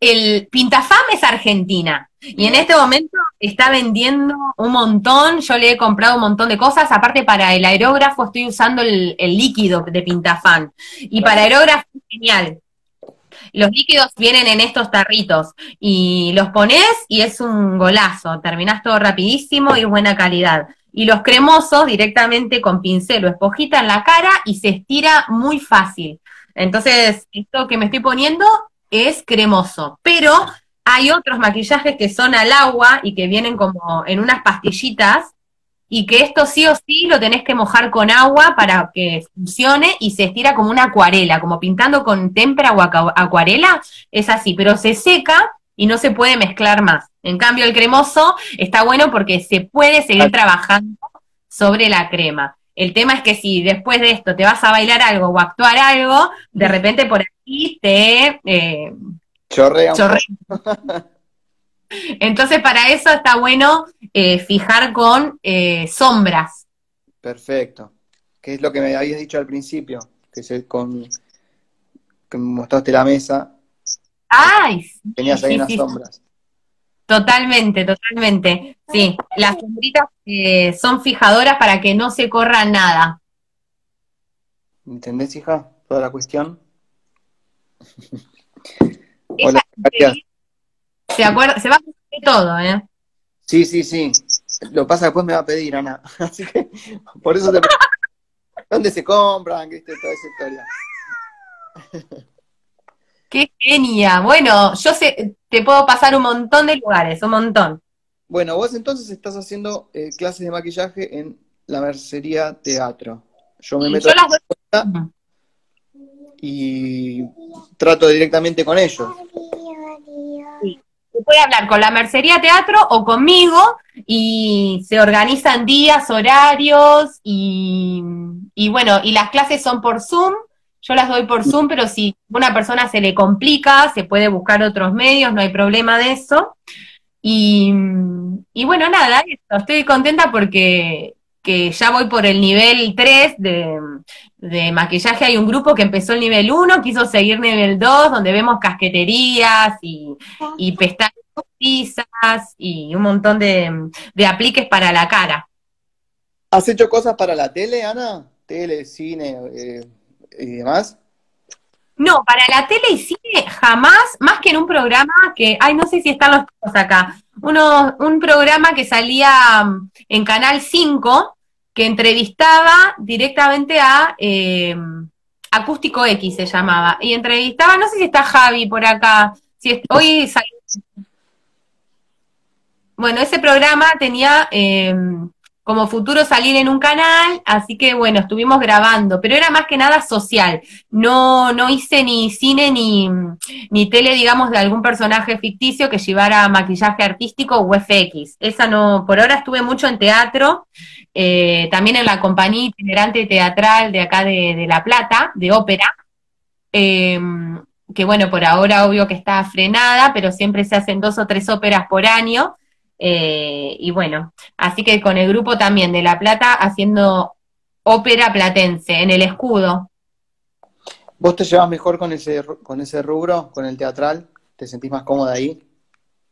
El Pintafam es Argentina. Y en este momento está vendiendo un montón. Yo le he comprado un montón de cosas. Aparte, para el aerógrafo estoy usando el, líquido de Pintafam. Y para aerógrafo es genial. Los líquidos vienen en estos tarritos y los pones y es un golazo. Terminás todo rapidísimo y buena calidad. Y los cremosos directamente con pincel o esponjita en la cara y se estira muy fácil. Entonces, esto que me estoy poniendo es cremoso, pero hay otros maquillajes que son al agua y que vienen como en unas pastillitas y que esto sí o sí lo tenés que mojar con agua para que funcione y se estira como una acuarela, como pintando con témpera o acuarela, es así, pero se seca y no se puede mezclar más. En cambio, el cremoso está bueno porque se puede seguir trabajando sobre la crema. El tema es que si después de esto te vas a bailar algo o actuar algo, de repente por aquí te eh, chorrea. [LAUGHS] Entonces para eso está bueno eh, fijar con eh, sombras. Perfecto. Que es lo que me habías dicho al principio, que es con que me mostraste la mesa. Ay, tenías ahí unas sombras. Totalmente, totalmente. Sí, las sombritas eh, son fijadoras para que no se corra nada. ¿Entendés, hija? Toda la cuestión. Hola, Se, acuerda, se va a de todo, ¿eh? Sí, sí, sí. Lo pasa después me va a pedir, Ana. [LAUGHS] Así que por eso te ¿Dónde se compran? ¿Viste? Toda esa historia. Qué genia. Bueno, yo sé, te puedo pasar un montón de lugares, un montón. Bueno, vos entonces estás haciendo eh, clases de maquillaje en la mercería teatro. Yo me meto y trato directamente con ellos. Se puede hablar con la mercería teatro o conmigo y se organizan días, horarios y, bueno, y las clases son por Zoom yo las doy por Zoom, pero si a una persona se le complica, se puede buscar otros medios, no hay problema de eso. Y, bueno, nada, estoy contenta porque que ya voy por el nivel 3 de, maquillaje. Hay un grupo que empezó el nivel 1, quiso seguir nivel 2, donde vemos casqueterías y, y pestañas postizas y un montón de, de apliques para la cara. ¿Has hecho cosas para la tele, Ana? Tele, cine, eh, y demás? No, para la tele y cine jamás, más que en un programa que, ay, no sé si están los chicos acá, Uno, un programa que salía mm, en Canal 5 que entrevistaba directamente a eh, Acústico X se llamaba, y entrevistaba, no sé si está Javi por acá, si hoy salió. Bueno, ese programa tenía eh, como futuro salir en un canal, así que bueno, estuvimos grabando, pero era más que nada social. No, no hice ni cine ni, ni tele, digamos, de algún personaje ficticio que llevara maquillaje artístico o FX. Esa no, por ahora estuve mucho en teatro, eh, también en la compañía itinerante teatral de acá de, La Plata, de ópera. Em, que bueno, por ahora obvio que está frenada, pero siempre se hacen dos o tres óperas por año. Eh, y bueno, así que con el grupo también de La Plata haciendo ópera platense en el escudo. ¿Vos te llevas mejor con ese, con ese rubro, con el teatral? ¿Te sentís más cómoda ahí?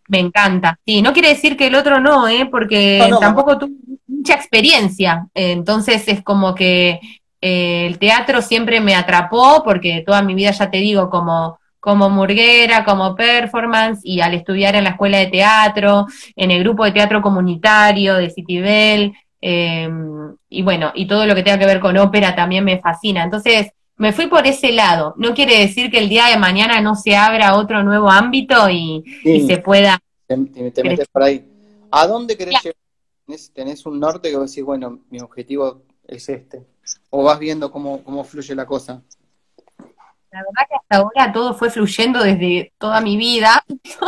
Me encanta. Sí, no quiere decir que el otro no, ¿eh? porque tampoco tuve mucha experiencia. entonces es como que eh, el teatro siempre me atrapó, porque toda mi vida, ya te digo, como como murguera, como performance, y al estudiar en la escuela de teatro, en el grupo de teatro comunitario de Citibel, em, y bueno, y todo lo que tenga que ver con ópera también me fascina. Entonces, me fui por ese lado. No quiere decir que el día de mañana no se abra otro nuevo ámbito y, se pueda... Te, metes por ahí. ¿A dónde querés llegar? ¿Tenés, un norte que vos decís, bueno, mi objetivo es este? ¿O vas viendo cómo, cómo fluye la cosa? La verdad que hasta ahora todo fue fluyendo desde toda mi vida. [LAUGHS]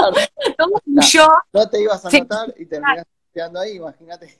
todo fluyó. No, te ibas a notar y terminaste quedando ahí, imagínate.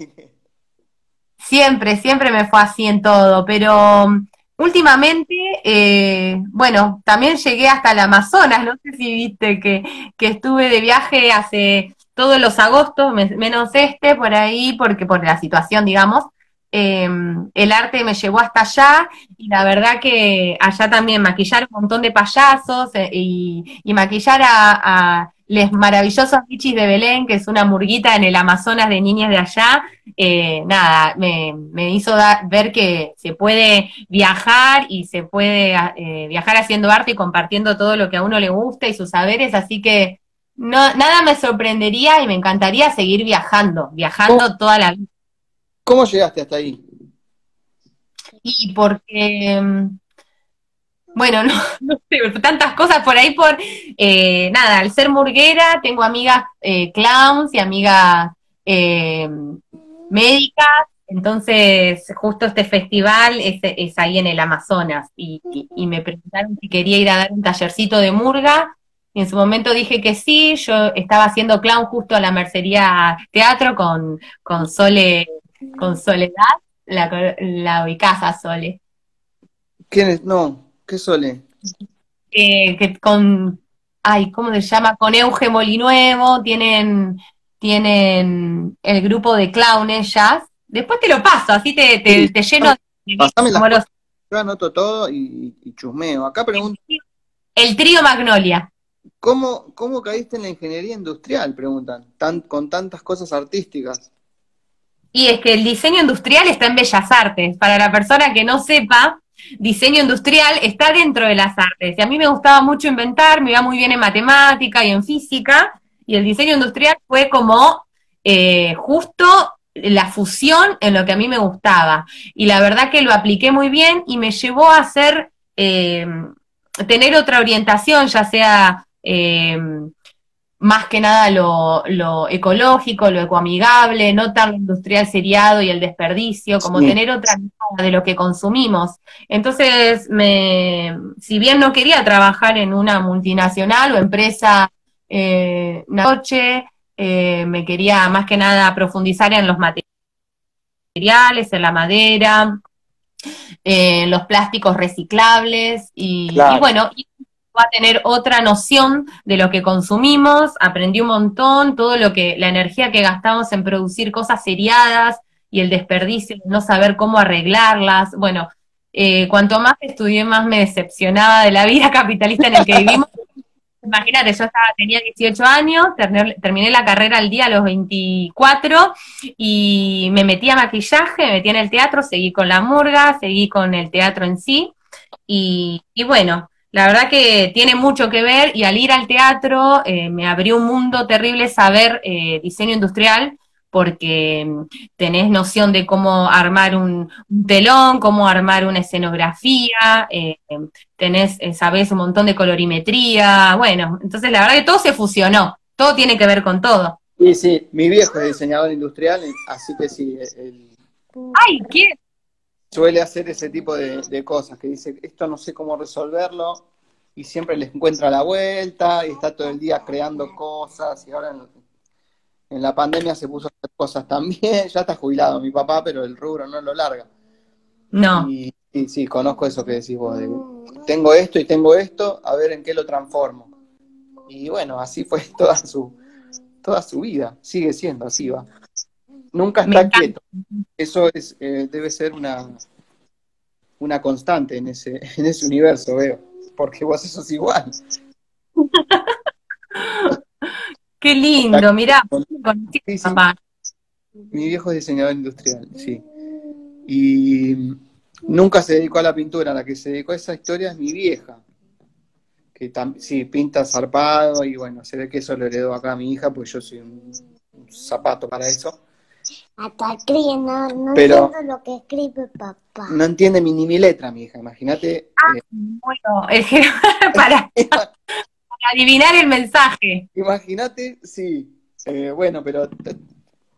Siempre, siempre me fue así en todo, pero um, últimamente, eh, bueno, también llegué hasta el Amazonas, no sé si viste que, que estuve de viaje hace todos los agostos, menos este, por ahí, porque por la situación, digamos, em, el arte me llevó hasta allá y la verdad que allá también maquillar un montón de payasos eh, y, maquillar a, los maravillosos bichis de Belén, que es una murguita en el Amazonas de niñas de allá, eh, nada, me, hizo ver que se puede viajar y se puede eh, viajar haciendo arte y compartiendo todo lo que a uno le gusta y sus saberes, así que no, nada me sorprendería y me encantaría seguir viajando, viajando toda la vida. ¿Cómo llegaste hasta ahí? Y porque, mm, bueno, [LAUGHS] no, sé, tantas cosas por ahí por, eh, nada, al ser murguera tengo amigas eh, clowns y amigas eh, médicas, entonces justo este festival es, ahí en el Amazonas. Y, me preguntaron si quería ir a dar un tallercito de murga. Y en su momento dije que sí, yo estaba haciendo clown justo a la Mercería Teatro con, con Sole con Soledad, la, la ubicás Sole. ¿Quién es? No, ¿qué Sole? Eh, que con, ay, ¿cómo se llama? Con Euge Molinuevo, tienen, tienen el grupo de clowns jazz. Después te lo paso, así te, te, lleno de... Pasame Yo anoto todo y, chusmeo. Acá pregunto... El trío Magnolia. ¿Cómo, ¿Cómo caíste en la ingeniería industrial? Preguntan, tan, con tantas cosas artísticas. Y es que el diseño industrial está en Bellas Artes. Para la persona que no sepa, diseño industrial está dentro de las artes. Y a mí me gustaba mucho inventar, me iba muy bien en matemática y en física, y el diseño industrial fue como eh, justo la fusión en lo que a mí me gustaba. Y la verdad que lo apliqué muy bien y me llevó a hacer, eh, tener otra orientación, ya sea eh, más que nada lo, ecológico, lo ecoamigable, no tan industrial seriado y el desperdicio, como tener otra mirada de lo que consumimos. Entonces, me, si bien no quería trabajar en una multinacional o empresa eh, noche, eh, me quería más que nada profundizar en los materiales, en la madera, en los plásticos reciclables y, y bueno, va a tener otra noción de lo que consumimos, aprendí un montón, todo lo que, la energía que gastamos en producir cosas seriadas y el desperdicio, no saber cómo arreglarlas. Bueno, eh, cuanto más estudié, más me decepcionaba de la vida [LAUGHS] capitalista en la que vivimos. Imagínate, yo estaba, tenía 18 años, terminé la carrera al día a los 24 y me metí a maquillaje, me metí en el teatro, seguí con la murga, seguí con el teatro en sí. Y bueno, la verdad que tiene mucho que ver y al ir al teatro eh, me abrió un mundo terrible saber eh, diseño industrial porque mm, tenés noción de cómo armar un, telón, cómo armar una escenografía, eh, tenés, sabés un montón de colorimetría, bueno, entonces la verdad que todo se fusionó, todo tiene que ver con todo. Sí, sí, mi viejo es diseñador industrial, así que sí. ¡Ay, qué! Suele hacer ese tipo de, cosas, que dice, esto no sé cómo resolverlo, y siempre le encuentra la vuelta, y está todo el día creando cosas, y ahora en, la pandemia se puso a hacer cosas también, [LAUGHS] ya está jubilado mi papá, pero el rubro no lo larga. No. Y, sí, conozco eso que decís vos, tengo esto y tengo esto, a ver en qué lo transformo. Y bueno, así fue [LAUGHS] toda su, toda su vida, sigue siendo así, va. Nunca está quieto. Eso es, eh, debe ser una, una constante en ese, [LAUGHS] en ese universo, veo. Porque vos sos igual. Qué lindo, mirá. Mi viejo es diseñador industrial, sí. Y nunca se dedicó a la pintura, la que se dedicó a esa historia es mi vieja. Que sí, pinta zarpado y bueno, se ve que eso lo heredó acá a mi hija, pues yo soy un zapato para eso. Hasta no, no entiendo lo que escribe papá. No entiende ni mi letra, mi hija, imagínate. Ah, eh, bueno, [LAUGHS] para, para, adivinar el mensaje. Imagínate, sí. Eh, bueno, pero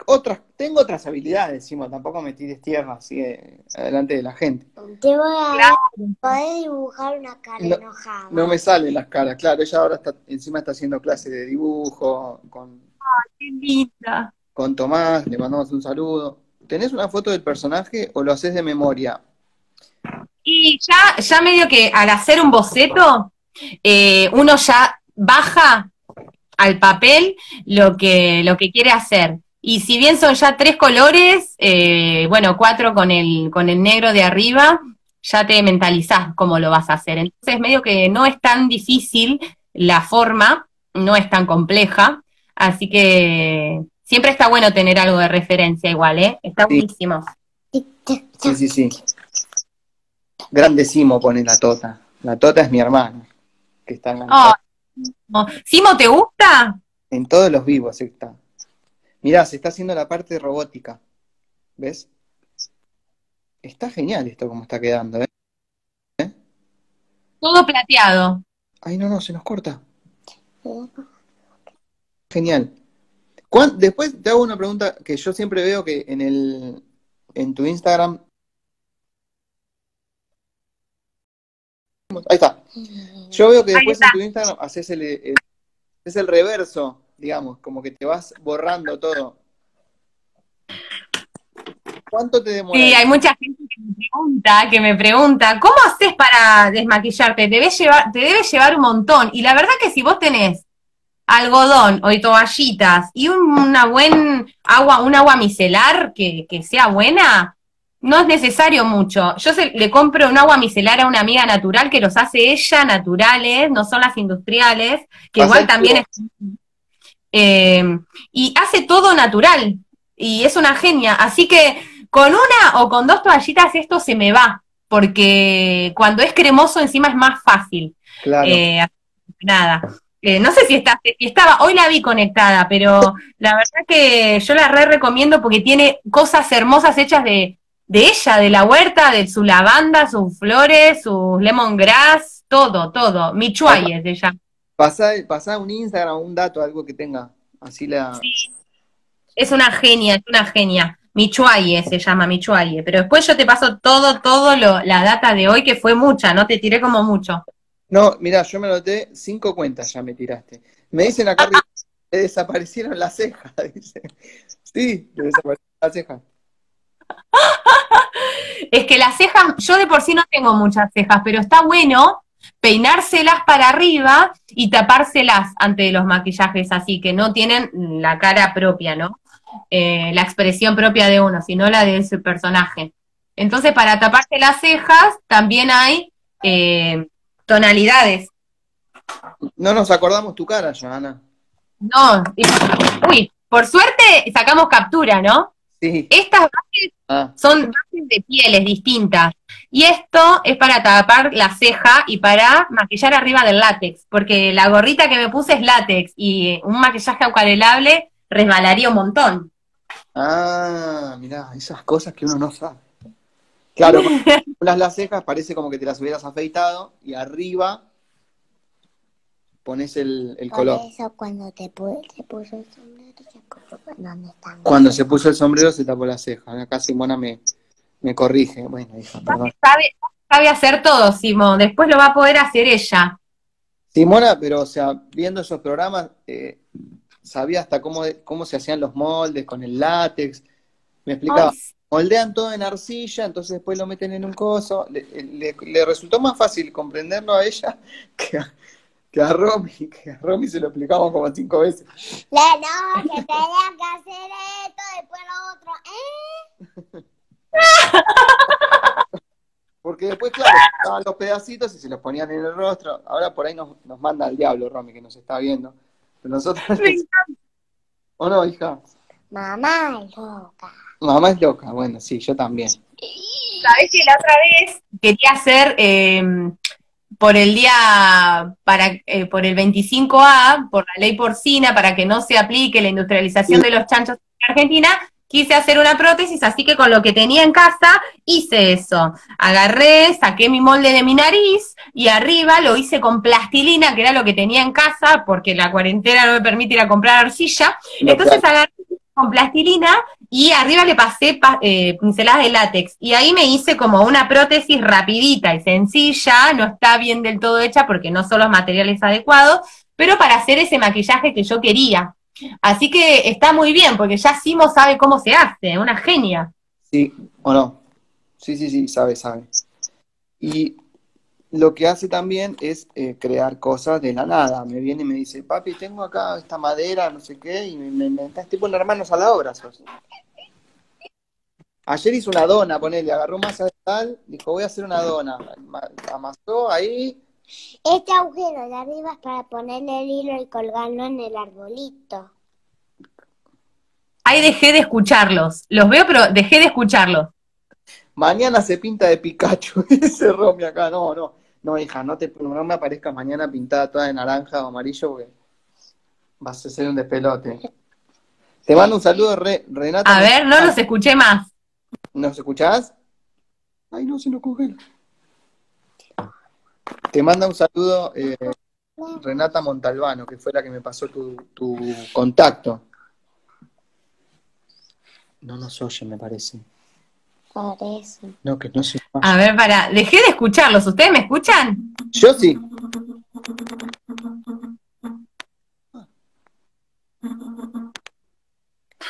otras, tengo otras habilidades, decimos, tampoco me tires tierra así eh, adelante de la gente. Te voy a poder dibujar una cara enojada. No me salen las caras, claro, ella ahora está, encima está haciendo clases de dibujo con. Ay, qué linda con Tomás, le mandamos un saludo. ¿Tenés una foto del personaje o lo haces de memoria? Y ya, ya medio que al hacer un boceto, eh, uno ya baja al papel lo que, lo que quiere hacer. Y si bien son ya tres colores, eh, bueno, cuatro con el, con el negro de arriba, ya te mentalizás cómo lo vas a hacer. Entonces, medio que no es tan difícil la forma, no es tan compleja, así que siempre está bueno tener algo de referencia igual, ¿eh? Está buenísimo. Sí, sí, sí. Grande Simo pone la Tota. La Tota es mi hermana, que está en oh, ¿Simo te gusta? En todos los vivos está. Mirá, se está haciendo la parte robótica. ¿Ves? Está genial esto como está quedando, ¿eh? ¿eh? Todo plateado. Ay, no, no, se nos corta. Genial. Después te hago una pregunta que yo siempre veo que en el en tu Instagram. Ahí está. Yo veo que después en tu Instagram haces el, es el reverso, digamos, como que te vas borrando todo. ¿Cuánto te demora? Sí, hay mucha gente que me pregunta, que me pregunta, ¿cómo haces para desmaquillarte? Te debe llevar, te debe llevar un montón. Y la verdad que si vos tenés algodón o toallitas y una buen agua, un agua micelar que, que, sea buena, no es necesario mucho. Yo le compro un agua micelar a una amiga natural que los hace ella naturales, no son las industriales, que igual también es... Eh, y hace todo natural, y es una genia. Así que con una o con dos toallitas esto se me va, porque cuando es cremoso encima es más fácil. Claro. Eh, nada. Eh, no sé si está, estaba, hoy la vi conectada, pero la verdad que yo la re recomiendo porque tiene cosas hermosas hechas de, de ella, de la huerta, de su lavanda, sus flores, sus lemongrass, todo, todo. Michuaye de ella. Pasá, un Instagram, un dato, algo que tenga. Así la. Es una genia, es una genia. Michuaye se llama Michuaye. Pero después yo te paso todo, todo lo, la data de hoy, que fue mucha, ¿no? Te tiré como mucho. No, mira, yo me noté cinco cuentas ya me tiraste. Me dicen acá que desaparecieron las cejas, [LAUGHS] dice. Sí, desaparecieron las cejas. [LAUGHS] Es que las cejas, yo de por sí no tengo muchas cejas, pero está bueno peinárselas para arriba y tapárselas ante los maquillajes así, que no tienen la cara propia, ¿no? Eh, la expresión propia de uno, sino la de ese personaje. Entonces, para taparse las cejas, también hay eh, tonalidades. No nos acordamos tu cara, Joana. No, uy, por suerte sacamos captura, ¿no? Sí. Estas bases ah. son bases de pieles distintas. Y esto es para tapar la ceja y para maquillar arriba del látex, porque la gorrita que me puse es látex y un maquillaje acuarelable resbalaría un montón. Ah, mirá, esas cosas que uno no sabe. Claro, [LAUGHS] las, las cejas parece como que te las hubieras afeitado y arriba pones el, el color. eso cuando te, se puso el sombrero, ¿dónde está? Cuando se puso el sombrero se tapó la ceja. Acá Simona me, me corrige. Bueno, hija, perdón. Sabe, sabe hacer todo, Simón. Después lo va a poder hacer ella. Simona, pero o sea, viendo esos programas, eh, sabía hasta cómo, cómo se hacían los moldes con el látex. Me explicaba moldean todo en arcilla, entonces después lo meten en un coso. Le, resultó más fácil comprenderlo a ella [LAUGHS] que a, que a Romy, que a Romy se lo explicamos como cinco veces. No, no, que tenía que hacer esto, después lo otro, ¿eh? [LAUGHS] Porque después, claro, estaban los pedacitos y se los ponían en el rostro. Ahora por ahí nos, nos manda el diablo, Romy, que nos está viendo. Pero nosotros... ¿O no, hija? Mamá es loca. Mamá es loca, bueno, sí, yo también. Sabés que la otra vez quería hacer em, por el día, para eh, por el 25A, por la ley porcina, para que no se aplique la industrialización de los chanchos en Argentina, quise hacer una prótesis, así que con lo que tenía en casa hice eso. Agarré, saqué mi molde de mi nariz y arriba lo hice con plastilina, que era lo que tenía en casa, porque la cuarentena no me permite ir a comprar arcilla. Entonces agarré con plastilina y arriba le pasé eh, pinceladas de látex. Y ahí me hice como una prótesis rapidita y sencilla, no está bien del todo hecha porque no son los materiales adecuados, pero para hacer ese maquillaje que yo quería. Así que está muy bien, porque ya Simo sabe cómo se hace, una genia. Sí, o no. Sí, sí, sí, sabe, sabe. Y lo que hace también es eh, crear cosas de la nada. Me viene y me dice, papi, tengo acá esta madera, no sé qué, y me inventás tipo un hermanos a la obra. sos. Ayer hizo una dona, ponele, agarró masa de tal, dijo, voy a hacer una dona. Ma- Amasó ahí, Este agujero de arriba es para ponerle el hilo y colgarlo en el arbolito. Ahí dejé de escucharlos. Los veo, pero dejé de escucharlos. mañana se pinta de Pikachu, [LAUGHS] dice Romy acá. No, no, no, hija, no, te, no me aparezcas mañana pintada toda de naranja o amarillo porque vas a ser un despelote. Te mando un saludo, Re- Renata. A ver, no los escuché más. ¿Nos escuchás? Ay, no, se nos congela. Te manda un saludo eh, Renata Montalbano, que fue la que me pasó tu, tu contacto. No nos oye, me parece. No, que no se A ver, para, dejé de escucharlos. ¿Ustedes me escuchan? Yo sí.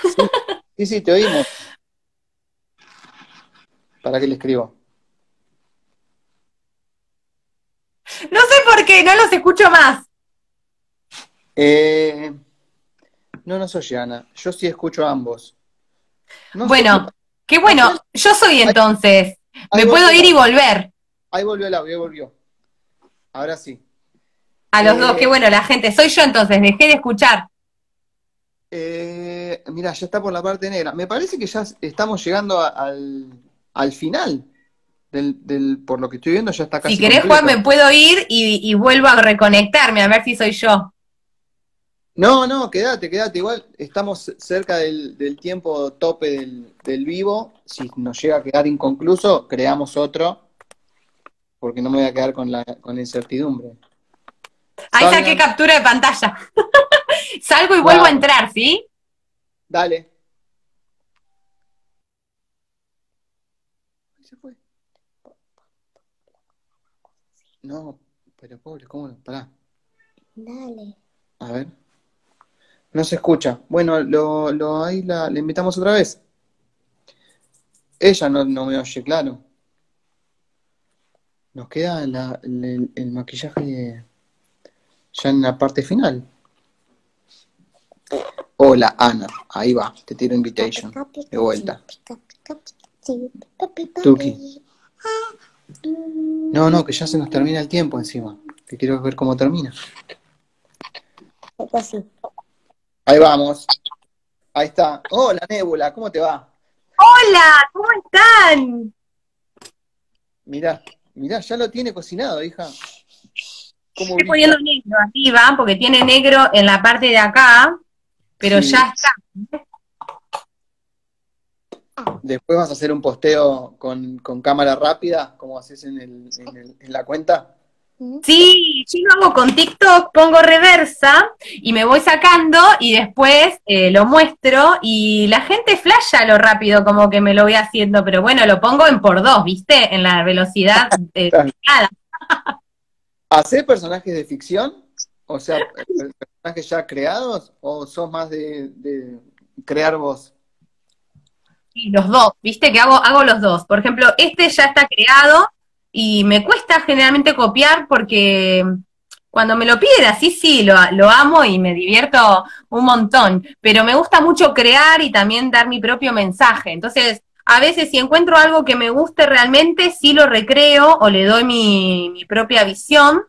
Sí, sí, sí, te oímos. ¿Para qué le escribo? No sé por qué, no los escucho más. Eh, no nos oye, Ana. Yo sí escucho a ambos. No Bueno, qué bueno. Yo soy entonces. Ahí Me puedo ir y volver. Ahí volvió el audio, ahí volvió. Ahora sí. A los Eh. dos, qué bueno, la gente. Soy yo entonces, dejé de escuchar. Eh, mira, ya está por la parte negra. Me parece que ya estamos llegando a- al, al final. Del, del, por lo que estoy viendo, ya está casi Si querés, completo. Juan, me puedo ir y, y vuelvo a reconectarme a ver si soy yo. No, no, quédate, quédate. Igual estamos cerca del, del tiempo tope del, del vivo. Si nos llega a quedar inconcluso, creamos otro. Porque no me voy a quedar con la, con la incertidumbre. Ahí Salgan. saqué captura de pantalla. [LAUGHS] Salgo y vuelvo a entrar, ¿sí? Dale. Ahí se fue. No, pero pobre, ¿cómo no? Pará. Dale. A ver. No se escucha. Bueno, lo, lo, ahí la, invitamos otra vez. Ella no, no me oye, claro. Nos queda la- el, el maquillaje ya en la parte final. Hola, Ana. Ahí va, te tiro invitation. De vuelta. Tuki. No, no, que ya se nos termina el tiempo encima. Que quiero ver cómo termina. Ahí vamos. Ahí está. Hola, Nébula, ¿cómo te va? Hola, ¿cómo están? Mirá, mirá, ya lo tiene cocinado, hija. ¿Cómo Estoy brilla? poniendo negro arriba porque tiene negro en la parte de acá, pero Sí. ya está. Después vas a hacer un posteo con, con cámara rápida, como haces en, el, en, el- en la cuenta. Sí, yo lo hago con TikTok, pongo reversa y me voy sacando y después eh, lo muestro y la gente flasha lo rápido como que me lo voy haciendo, pero bueno, lo pongo en por dos, ¿viste? En la velocidad [LAUGHS] eh, nada. ¿Hacés personajes de ficción? O sea, [LAUGHS] personajes ya creados, o sos más de, de crear vos? Sí, los dos, ¿viste? Que hago, hago los dos. Por ejemplo, este ya está creado y me cuesta generalmente copiar porque cuando me lo piden así, sí, lo, lo amo y me divierto un montón. Pero me gusta mucho crear y también dar mi propio mensaje. Entonces, a veces si encuentro algo que me guste realmente, sí lo recreo o le doy mi, mi propia visión.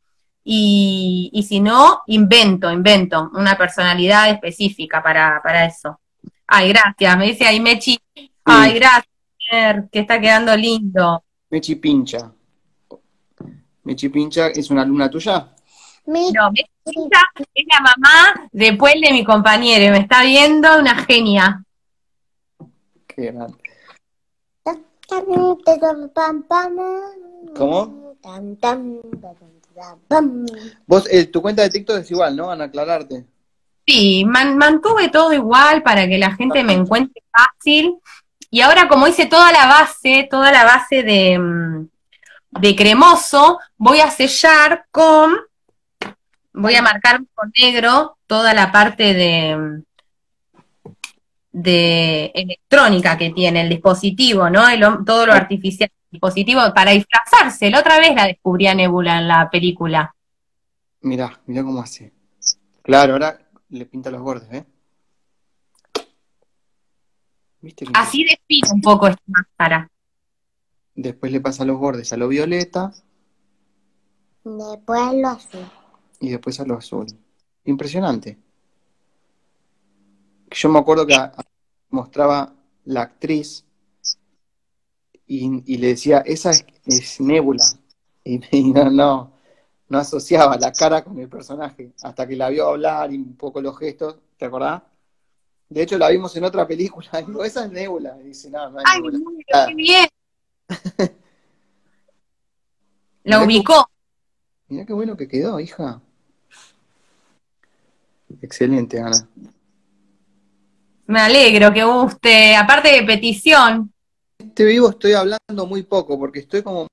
Y, y si no, invento, invento una personalidad específica para, para eso. Ay, gracias, me dice ahí Mechi. Ay, gracias, que está quedando lindo. Mechi Pincha. Mechi Pincha es una alumna tuya. Mi No, Mechi es la mamá de Puel de mi compañero y me está viendo una genia. Qué grande. ¿Cómo? Vos, eh, tu cuenta de TikTok es igual, ¿no? Ana, aclararte. Sí, man- mantuve todo igual para que la gente me encuentre fácil. Y ahora como hice toda la base, toda la base de, mm, de cremoso, voy a sellar con, voy a marcar con negro toda la parte de, de electrónica que tiene el dispositivo, ¿no? El- todo lo artificial que dispositivo para disfrazarse. La otra vez la descubrí a Nebula en la película. Mirá, mirá cómo hace. Claro, ahora le pinta los bordes, ¿eh? ¿Viste que- Así define un poco esta máscara. Después le pasa los bordes a lo violeta Después lo azul. y después a lo azul. Impresionante. Yo me acuerdo que a- a- mostraba la actriz y, y le decía, esa es, es Nebula. Y, [LAUGHS] y no, no, no asociaba la cara con el personaje, hasta que la vio hablar y un poco los gestos, ¿te acordás? De hecho, la vimos en otra película, y [LAUGHS] digo, esa es Nebula. Y dice, no, no es ¡Ay, Nebula. bueno, qué bien! [LAUGHS] La Mirá ubicó. Mirá qué bueno que quedó, hija. Excelente, Ana. Me alegro que guste. Aparte de petición. Este vivo estoy hablando muy poco porque estoy como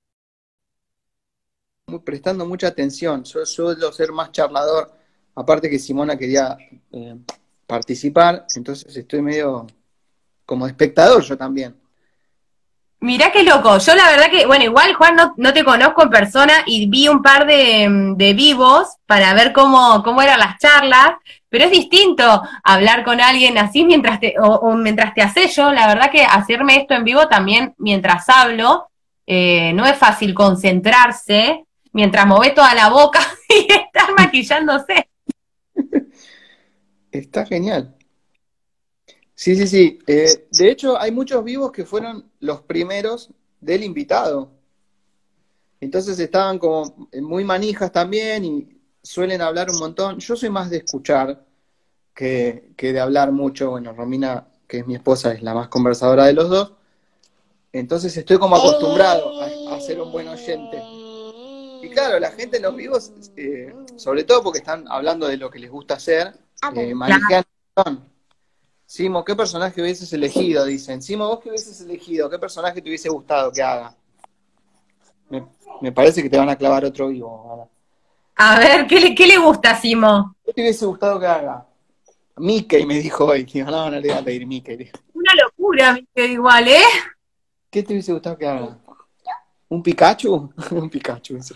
muy, prestando mucha atención. Yo suelo ser más charlador. Aparte que Simona quería eh, participar, entonces estoy medio como espectador yo también. Mirá qué loco. Yo la verdad que, bueno, igual Juan no, no te conozco en persona y vi un par de, de vivos para ver cómo, cómo eran las charlas, pero es distinto hablar con alguien así mientras te, o, mientras te haces yo. La verdad que hacerme esto en vivo también mientras hablo, eh, no es fácil concentrarse mientras mueve toda la boca [LAUGHS] y estás maquillándose. Está genial. Sí, sí, sí. Eh, de hecho, hay muchos vivos que fueron los primeros del invitado. Entonces estaban como muy manijas también y suelen hablar un montón. Yo soy más de escuchar que, que de hablar mucho. Bueno, Romina, que es mi esposa, es la más conversadora de los dos. Entonces estoy como acostumbrado a, a ser un buen oyente. Y claro, la gente en los vivos, eh, sobre todo porque están hablando de lo que les gusta hacer, eh, manijean un montón. Simo, ¿qué personaje hubieses elegido? Dicen. Simo, ¿vos qué hubieses elegido? ¿Qué personaje te hubiese gustado que haga? Me, me parece que te van a clavar otro vivo. Ana. A ver, ¿qué le, qué le gusta a Simo? ¿Qué te hubiese gustado que haga? Mickey me dijo hoy. Digo, no, no le voy a pedir Mickey. Una locura, viste, igual, ¿eh? ¿Qué te hubiese gustado que haga? ¿Un Pikachu? [LAUGHS] Un Pikachu. [LAUGHS] [LAUGHS]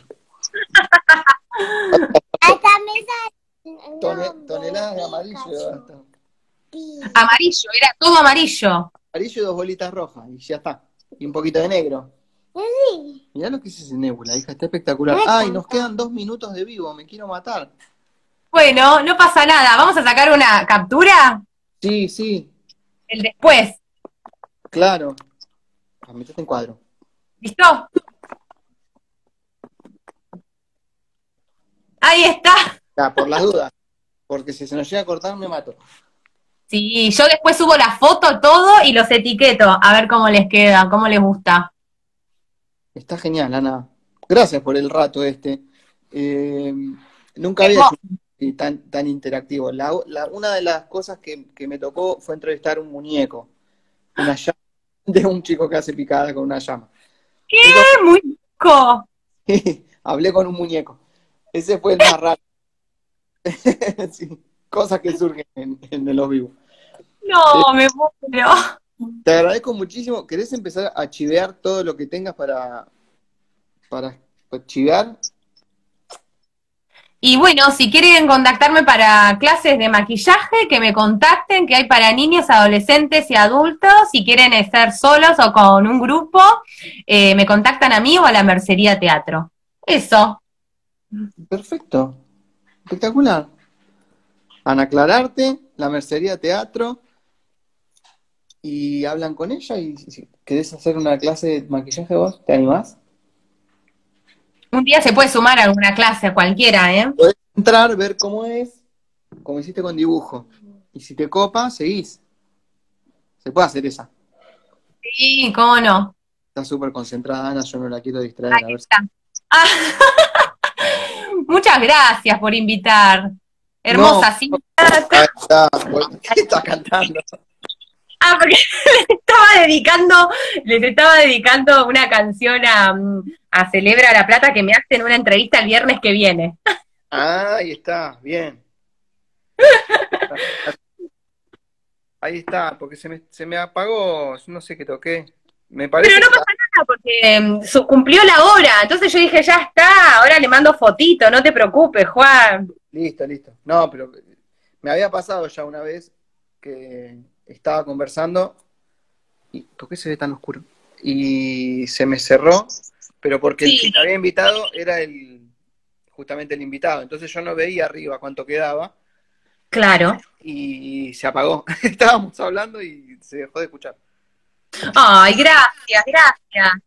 mesa. Tone- toneladas de amarillo. Amarillo, era todo amarillo. Amarillo y dos bolitas rojas. Y ya está. Y un poquito de negro. Sí. Mirá lo que es ese Nebula, hija, está espectacular. Ay, nos quedan dos minutos de vivo, me quiero matar. Bueno, no pasa nada. Vamos a sacar una captura, Sí, sí, el después. claro. Ah, metete en cuadro. ¿Listo? Ahí está. Ya, por las dudas. Porque si se nos llega a cortar, me mato. Sí, yo después subo la foto, todo, y los etiqueto, a ver cómo les queda, cómo les gusta. Está genial, Ana. Gracias por el rato este. Eh, nunca había y tan, tan interactivo. La, la- una de las cosas que, que me tocó fue entrevistar un muñeco. Una llama [LAUGHS] de un chico que hace picada con una llama. ¡Qué muy rico! [LAUGHS] Hablé con un muñeco. Ese fue el más raro. [LAUGHS] Sí, cosas que surgen en, en los vivos. No, me muero. Te agradezco muchísimo. ¿Querés empezar a chivear todo lo que tengas para, para chivear? Y bueno, si quieren contactarme para clases de maquillaje, que me contacten, que hay para niños, adolescentes y adultos. Si quieren estar solos o con un grupo, eh, me contactan a mí o a la Mercería Teatro. Eso. Perfecto. Espectacular. Ana Aclararte, la Mercería Teatro, y hablan con ella y si querés hacer una clase de maquillaje vos, ¿te animás? Un día se puede sumar a alguna clase, a cualquiera, ¿eh? Podés entrar, ver cómo es, como hiciste con dibujo. Y si te copa, seguís. Se puede hacer esa. Sí, cómo no. Está súper concentrada Ana, yo no la quiero distraer. A Ahí si- está. Ah, [LAUGHS] Muchas gracias por invitar. Hermosa, No. sí. Ahí está. ¿Qué estás cantando? Ah, porque [LAUGHS] les estaba dedicando, les estaba dedicando una canción a, a Celebra la Plata que me hacen una entrevista el viernes que viene. Ah, ahí está, bien. Ahí está, porque se me, se me apagó, no sé qué toqué. Me parece Pero no pasa porque mm, su- cumplió la hora. Entonces yo dije, ya está, ahora le mando fotito, no te preocupes, Juan. Listo, listo. No, pero me había pasado ya una vez que estaba conversando y ¿por qué se ve tan oscuro? Y se me cerró, pero porque el que me había invitado era el justamente el invitado, entonces yo no veía arriba cuánto quedaba Claro. y se apagó. [LAUGHS] Estábamos hablando y se dejó de escuchar. Ay, gracias, gracias.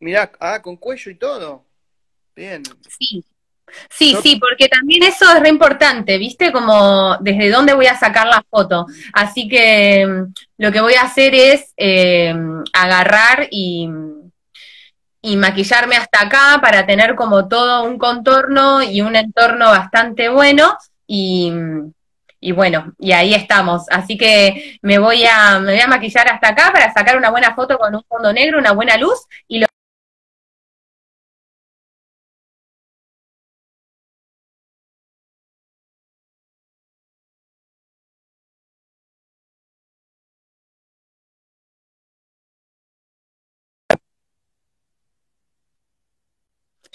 Mirá, ah, con cuello y todo. Bien. Sí. Sí, sí, porque también eso es re importante, ¿viste? Como desde dónde voy a sacar la foto. Así que mm, lo que voy a hacer es eh, agarrar y, y maquillarme hasta acá para tener como todo un contorno y un entorno bastante bueno. Y, y bueno, y ahí estamos. Así que me voy a, me voy a maquillar hasta acá para sacar una buena foto con un fondo negro, una buena luz. Y lo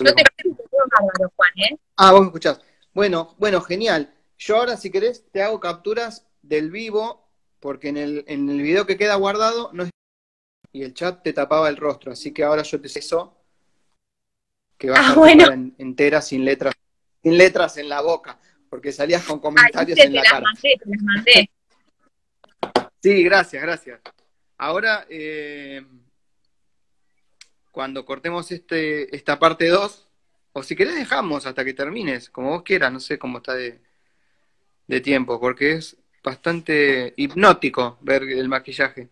yo te escucho bárbaro, Juan, ¿eh? Ah, vos me escuchás. Bueno, bueno, genial. Yo ahora, si querés, te hago capturas del vivo, porque en el, en el video que queda guardado no es... y el chat te tapaba el rostro, así que ahora yo te sé eso, que vas Ah, a bueno. en- entera sin letras, sin letras en la boca, porque salías con comentarios en la las cara. mandé, te las mandé. Sí, gracias, gracias. Ahora, eh, cuando cortemos este, esta parte 2, o si querés dejamos hasta que termines, como vos quieras, no sé cómo está de, de tiempo, porque es bastante hipnótico ver el maquillaje.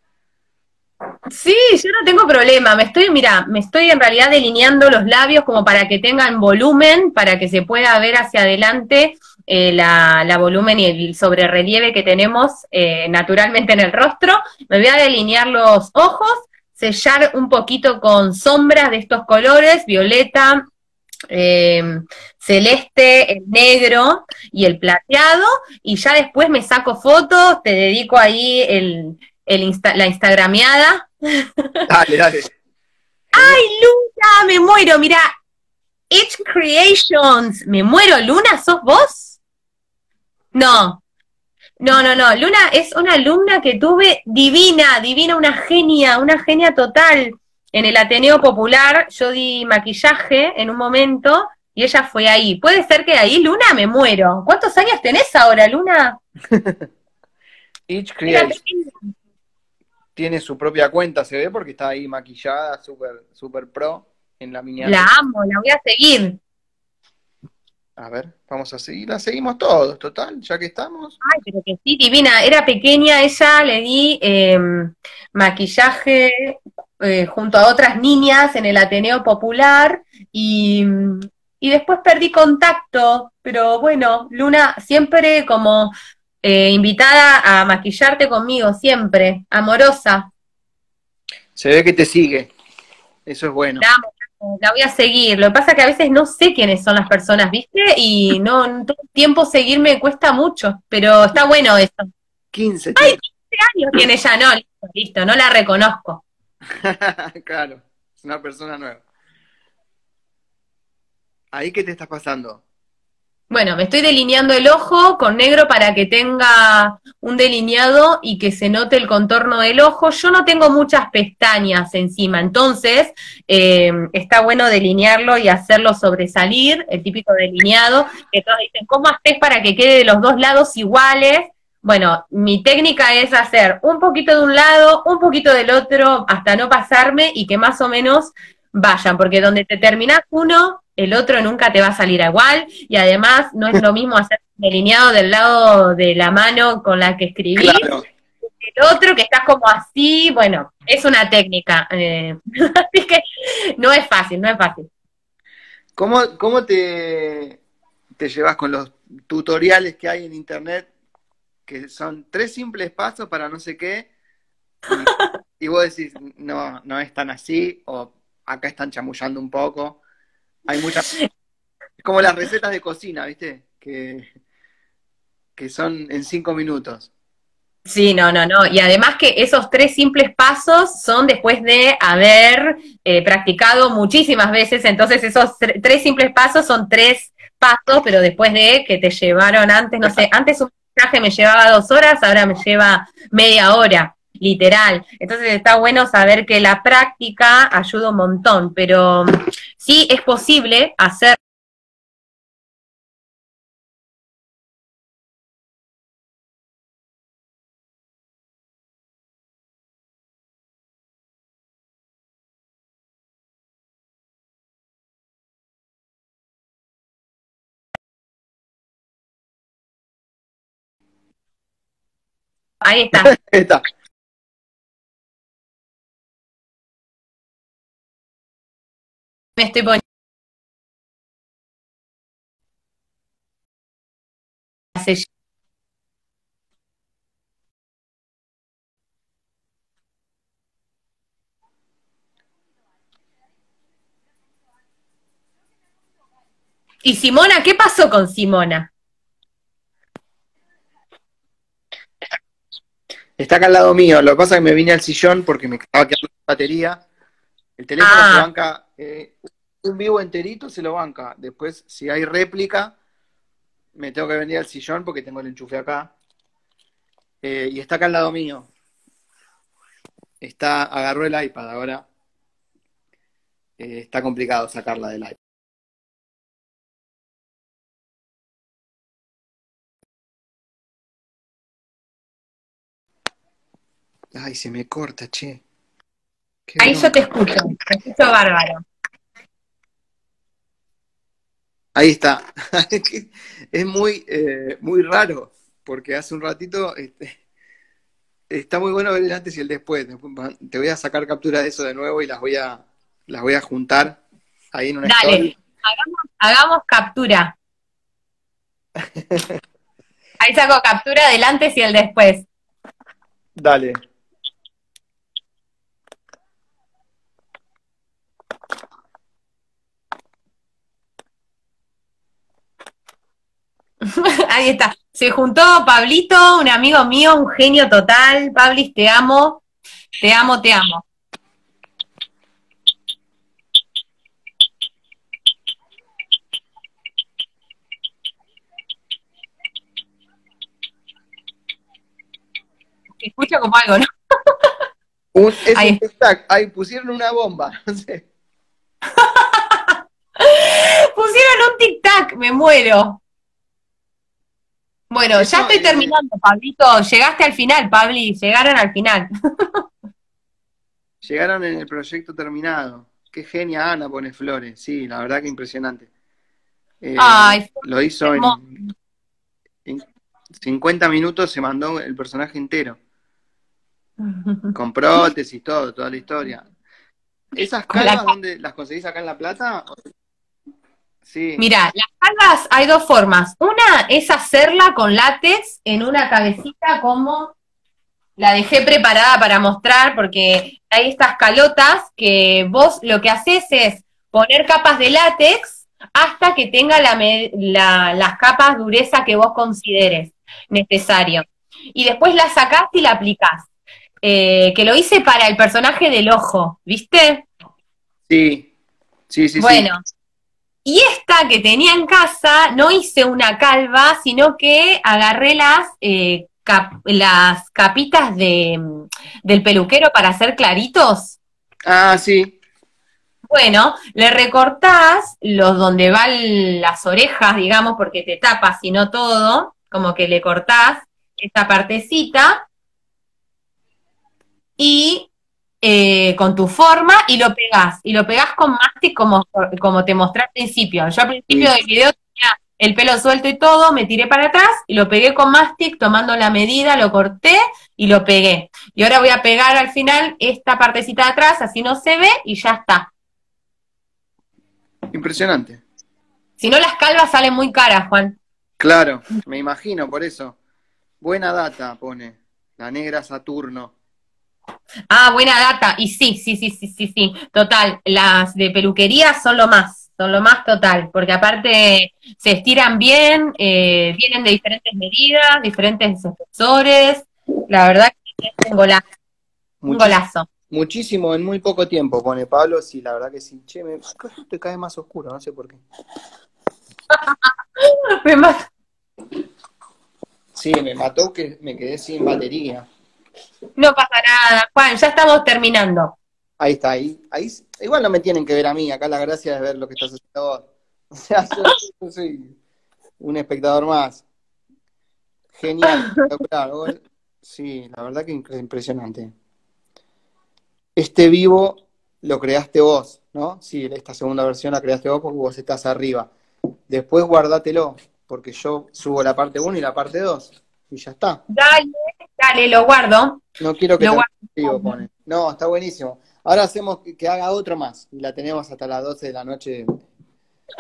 Sí, yo no tengo problema. Me estoy, mira, me estoy en realidad delineando los labios como para que tengan volumen, para que se pueda ver hacia adelante eh, la, la volumen y el sobrerelieve que tenemos eh, naturalmente en el rostro. Me voy a delinear los ojos, sellar un poquito con sombras de estos colores, violeta, eh, celeste, el negro y el plateado, y ya después me saco fotos, te dedico ahí el, el insta- la instagrameada. [LAUGHS] Dale, dale. ¡Ay, Luna! Me muero, mira. It's Creations. Me muero, Luna, ¿sos vos? No. No, no, no. Luna es una alumna que tuve divina, divina, una genia, una genia total. En el Ateneo Popular yo di maquillaje en un momento y ella fue ahí. Puede ser que ahí, Luna, me muero. ¿Cuántos años tenés ahora, Luna? [LAUGHS] Each Creation tiene su propia cuenta, se ve, porque está ahí maquillada, súper super pro en la miniatura. La amo, la voy a seguir. A ver, vamos a seguir, la seguimos todos, total, ya que estamos. Ay, pero que sí, divina. Era pequeña, ella le di eh, maquillaje eh, junto a otras niñas en el Ateneo Popular y, y después perdí contacto. Pero bueno, Luna, siempre como eh, invitada a maquillarte conmigo, siempre, amorosa. Se ve que te sigue. Eso es bueno. Amo, la voy a seguir. Lo que pasa es que a veces no sé quiénes son las personas, ¿viste? Y no, todo el tiempo seguirme cuesta mucho, pero está bueno eso. 15. Ay, años tiene ya, no, listo, listo, no la reconozco. [LAUGHS] claro, es una persona nueva. ¿Ahí qué te está pasando? Bueno, me estoy delineando el ojo con negro para que tenga un delineado y que se note el contorno del ojo. Yo no tengo muchas pestañas encima, entonces eh, está bueno delinearlo y hacerlo sobresalir, el típico delineado, que todos dicen, ¿cómo haces para que quede de los dos lados iguales? Bueno, mi técnica es hacer un poquito de un lado, un poquito del otro, hasta no pasarme y que más o menos vayan, porque donde te terminás uno, el otro nunca te va a salir igual, y además no es lo mismo hacer delineado del lado de la mano con la que escribís, Claro. el otro que estás como así, bueno, es una técnica, eh, [LAUGHS] así que no es fácil, no es fácil. ¿Cómo, cómo te, te llevas con los tutoriales que hay en internet? Que son tres simples pasos para no sé qué. Y, y vos decís, no, no es tan así, o acá están chamullando un poco. Hay muchas. Es como las recetas de cocina, ¿viste? Que, que son en cinco minutos. Sí, no, no, no. Y además que esos tres simples pasos son después de haber eh, practicado muchísimas veces, entonces esos tres simples pasos son tres pasos, pero después de que te llevaron antes, no sé, antes un viaje me llevaba dos horas, ahora me lleva media hora, literal. Entonces está bueno saber que la práctica ayuda un montón, pero sí es posible hacer Ahí está. [LAUGHS] Me estoy poniendo. ¿Y Simona? ¿Qué pasó con Simona? Está acá al lado mío. Lo que pasa es que me vine al sillón porque me estaba quedando la batería. El teléfono se ah. banca, eh, un vivo enterito se lo banca. Después, si hay réplica, me tengo que venir al sillón porque tengo el enchufe acá. Eh, y está acá al lado mío. Está, agarró el iPad ahora. Eh, está complicado sacarla del iPad. Ay, se me corta, che. Ahí yo te escucho, te escucho bárbaro. Ahí está. [LAUGHS] es muy, eh, muy raro, porque hace un ratito este, está muy bueno ver el antes y el después. Te voy a sacar captura de eso de nuevo y las voy a, las voy a juntar ahí en una Dale, hagamos, hagamos captura. [LAUGHS] ahí saco captura del antes y el después. Dale. [LAUGHS] Ahí está. Se juntó Pablito, un amigo mío, un genio total. Pablis, te amo. Te amo, te amo. Se escucha como algo, ¿no? Un, es Ahí. un Ahí pusieron una bomba, [LAUGHS] no sé. [LAUGHS] pusieron un tic-tac, me muero. Bueno, ya estoy terminando, Pablito. Llegaste al final, Pabli. Llegaron al final. Llegaron en el proyecto terminado. Qué genia Ana pone flores. Sí, la verdad que impresionante. Eh, Ay, lo hizo en, 50 minutos, se mandó el personaje entero. [LAUGHS] Con prótesis, todo, toda la historia. ¿Esas caras dónde las conseguís acá en La Plata? Mira, las calvas hay dos formas. Una es hacerla con látex en una cabecita como la dejé preparada para mostrar porque hay estas calotas que vos lo que haces es poner capas de látex hasta que tenga la, las capas dureza que vos consideres necesario. Y después la sacás y la aplicás. Eh, que lo hice para el personaje del ojo, ¿viste? Sí, sí, sí. Bueno, y esta que tenía en casa, no hice una calva, sino que agarré las, eh, las capitas de, del peluquero para hacer claritos. Ah, sí. Bueno, le recortás los donde van las orejas, digamos, porque te tapas, y no todo, como que le cortás esta partecita y eh, con tu forma y lo pegás. Y lo pegás con mastic como, como te mostré al principio. Yo al principio del video tenía el pelo suelto y todo, me tiré para atrás y lo pegué con mastic tomando la medida, lo corté y lo pegué. Y ahora voy a pegar al final esta partecita de atrás, así no se ve y ya está. Impresionante. Si no, las calvas salen muy caras, Juan. Claro, me imagino, por eso. Buena data, pone. La negra Saturno. Ah, buena data. Y sí, sí, sí, sí, sí, sí. Total. Las de peluquería son lo más, son lo más total, porque aparte se estiran bien, eh, vienen de diferentes medidas, diferentes espesores. La verdad que es un golazo. Un Muchis- golazo. Muchísimo en muy poco tiempo, pone Pablo. Sí, la verdad que sí. Che, me, te cae más oscuro, no sé por qué. [LAUGHS] Me mata. Sí, me mató que me quedé sin batería. No pasa nada, Juan, ya estamos terminando. Ahí está, ahí, ahí. Igual no me tienen que ver a mí, acá la gracia es ver lo que estás haciendo vos. [LAUGHS] O sea, yo, yo soy un espectador más. Genial, [LAUGHS] Sí, la verdad que impresionante. Este vivo lo creaste vos, ¿no? Sí, esta segunda versión la creaste vos porque vos estás arriba. Después guardátelo, porque yo subo la parte 1 y la parte 2 y ya está. Dale, dale, lo guardo. No quiero que Lo guardo. pone. No, está buenísimo. Ahora hacemos que, que haga otro más y la tenemos hasta las 12 de la noche.